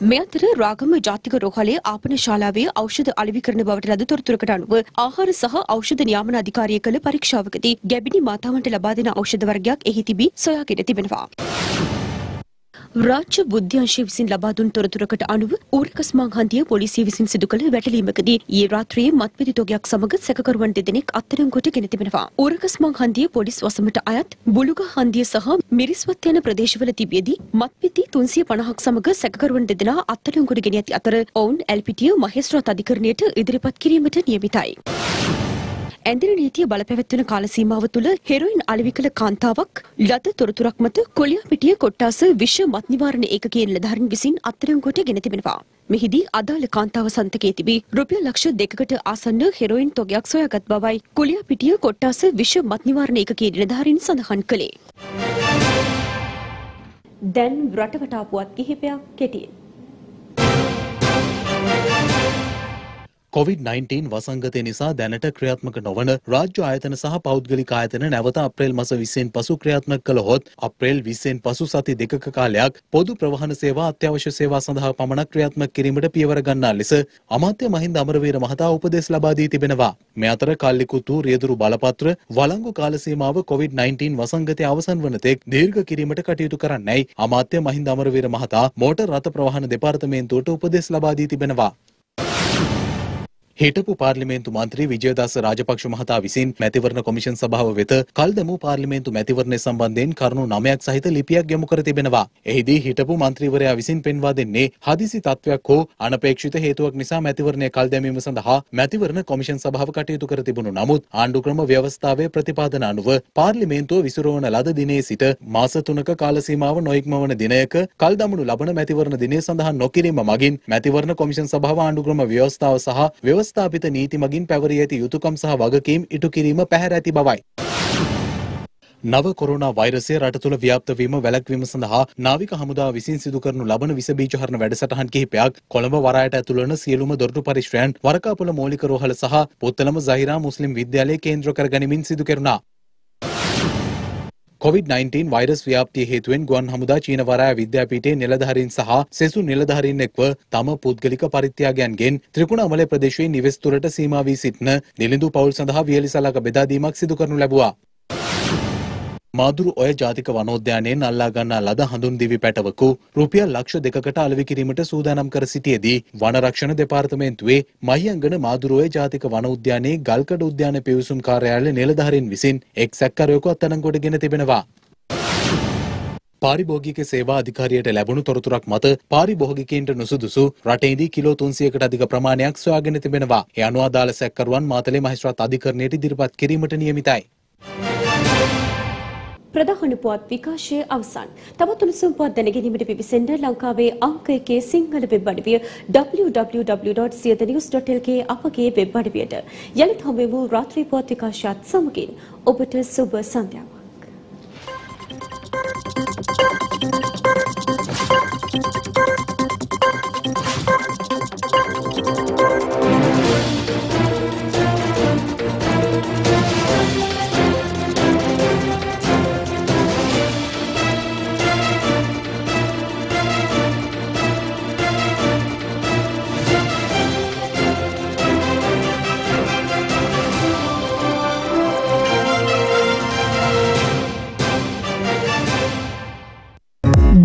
මේ අතර රාගම ජාතික රෝහලේ ආපන ශාලාවේ ඖෂධ අලෙවි කරන බවට ලද තොරතුරකට අනුව ආහාර සහ ඖෂධ නියාමන අධිකාරිය කළ පරීක්ෂාවකදී ගැබිණි මාතාවන්ට ලබා දෙන ඖෂධ වර්ගයක් එහි තිබී සොයාගෙන තිබෙනවා. රාජ්‍ය බුද්ධ්‍යංශය විසින් ලබා දුන් තොරතුරකට අනුව ඌරකස් මංහන්දිය පොලිසිය විසින් සිදු කළ වැටලීමකදී ඊයේ රාත්‍රියේ මත්පැති තොගයක් සමග සැකකරුවන් දෙදෙනෙක් අත්අඩංගුවට ගෙන තිබෙනවා. ඌරකස් මංහන්දිය පොලිස් වසමට අයත් බුලුග හන්දිය සහ මිරිස්වත් යන ප්‍රදේශවල තිබියදී මත්පැති 350ක් සමග සැකකරුවන් දෙදෙනා අත්අඩංගුවට ගෙන ඇති අතර ඔවුන් ඇල්පිටිය මහේස්ත්‍රාත් අධිකරණයට ඉදිරිපත් කිරීමට නියමිතයි. ඇඳිරි නීතිය බලපැවැත්වෙන කාල සීමාව තුළ හෙරොයින් අලෙවි කළ කාන්තාවක් ලද තොරතුරක් මත කොලියාපිටිය කොට්ටාස විශ්ව මත් නිවාරණ ඒකකයේ නිලධාරීන් විසින් අත්අඩංගුවට ගෙන තිබෙනවා. මෙහිදී අදාළ කාන්තාව සන්තකයේ තිබී රුපියල් ලක්ෂ දෙකකට ආසන්න හෙරොයින් තොගයක් සොයාගත් බවයි කොලියාපිටිය කොට්ටාස විශ්ව මත් නිවාරණ ඒකකයේ නිලධාරීන් සඳහන් කළේ. දැන් රටවටා පුවත් කිහිපයක් කෙටියෙන්. COVID-19 වසංගතය නිසා දැනට ක්‍රියාත්මක නොවන රාජ්‍ය ආයතන සහ පෞද්ගලික ආයතන නැවත අප්‍රේල් මස 20න් පසු ක්‍රියාත්මක කළහොත් අප්‍රේල් 20න් පසු සති දෙකක කාලයක් පොදු ප්‍රවාහන සේවා අත්‍යවශ්‍ය සේවා සඳහා පමණක් ක්‍රියාත්මක කිරීමට පියවර ගන්නා ලෙස අමාත්‍ය මහින්ද අමරවීර මහතා උපදෙස් ලබා දී තිබෙනවා. මේ අතර කල්ලිකුතු රියදුරු බලපත්‍ර වළංගු කාල සීමාව COVID-19 වසංගතය අවසන් වන තෙක් දීර්ඝ කිරීමට කටයුතු කරන්නයි අමාත්‍ය මහින්ද අමරවීර මහතා මෝටර් රථ ප්‍රවාහන දෙපාර්තමේන්තුවට උපදෙස් ලබා දී තිබෙනවා. හිටපු පාර්ලිමේන්තු මන්ත්‍රී විජයදාස රාජපක්ෂ මහතා විසින් මැතිවරණ කොමිෂන් සභාව වෙත කල් දැමූ පාර්ලිමේන්තු මැතිවරණය සම්බන්ධයෙන් කරුණු නමයක් සහිත ලිපියක් යොමු කර තිබෙනවා. එහිදී හිටපු මන්ත්‍රීවරයා විසින් පෙන්වා දෙන්නේ හදිසි තත්වයක් හෝ අනපේක්ෂිත හේතුවක් නිසා මැතිවරණය කල් දැමීම සඳහා මැතිවරණ කොමිෂන් සභාව කටයුතු කර තිබුණු නමුත් ආණ්ඩුක්‍රම ව්‍යවස්ථාවේ ප්‍රතිපාදන අනුව පාර්ලිමේන්තුව විසිරවන ලද දිනේ සිට මාස තුනක කාල සීමාව නොඉක්මවන දිනයක කල් දමනු ලබන මැතිවරණ දිනය සඳහා නොකිරීම මගින් මැතිවරණ කොමිෂන් සභාව ආණ්ඩුක්‍රම ව්‍යවස්ථාව සහ ව්‍යවස්ථා ව්‍යවස්ථාපිත නීති මගින් පැවරිය ඇති යුතුකම් සහ වගකීම් ඉටු කිරීම පැහැර ඇති බවයි. නව කොරුණා වෛරසය රට තුළ ව්‍යාප්තවීම වැළැක්වීම සඳහා නාවික හමුදාව විසින් සිදු කරනු ලබන විස බීජහරණ වැඩසටහන් කිහිපයක් කොළඹ වරායට ඇතුළු වන සියලුම දොරටු පරිශ්‍රයන් වරකාපොළ මූලික රෝහල සහ පුත්තලම සහිරා මුස්ලිම් විද්‍යාලය කේන්ද්‍ර කර ගනිමින් සිදු කෙරුණා. COVID-19 වෛරස් ව්‍යාප්තිය හේතුවෙන් ගුවන් හමුදා චීන වරාය විද්‍යාපීඨයේ නිලධාරීන් සහ සෙසු නිලධාරීන් එක්ව තම පුද්ගලික පරිත්‍යාගයන්ගෙන් ත්‍රිකුණාමලය ප්‍රදේශයේ නිවෙස් තුළට සීමා වී සිටින නිලිඳු පවුල් සඳහා වියලි සලක බෙදා දීමක් සිදු කරනු ලැබුවා. මාදුරු ඔය ජාතික වනෝද්‍යානයෙන් අල්ලා ගන්නා ලද හඳුන් දිවි පැටවකු රුපියල් ලක්ෂ දෙකකට අලෙවි කිරීමට සූදානම් කර සිටියේදී වනරක්ෂණ දෙපාර්තමේන්තුවේ මහියංගන මාදුරුවේ ජාතික වන උද්‍යානයේ ගල්කඩ උද්‍යාන පිවිසුම් කාර්යාලය නිලධාරීන් විසින් එක් සැකකරුවෙකු අත්අඩංගුවට ගෙන තිබෙනවා. පාරිභෝගික සේවා අධිකාරියට ලැබුණු තොරතුරක් මත පාරිභෝගිකයින්ට නුසුදුසු රටේදී කිලෝ 300කට අධික ප්‍රමාණයක් සොයාගෙන තිබෙනවා. ඒ අනුව අදාළ සැකකරුවන් මාතලේ මහේස්ත්‍රාත් අධිකරණයට ඉදිරිපත් කිරීමට නියමිතයි. ප්‍රධාන පුවත් විකාශය අවසන්. තවත් උණුසුම් පුවත් දැනගැනීමට පිවිසෙන්න ලංකාවේ අංක එකේ සිංහල වෙබ් අඩවිය www.siyanews.lk අපගේ වෙබ් අඩවියට. යළිත් හමුවෙමු රාත්‍රී පුවත් විකාශයත් සමගින්. ඔබට සුබ සන්ධ්‍යාවක්.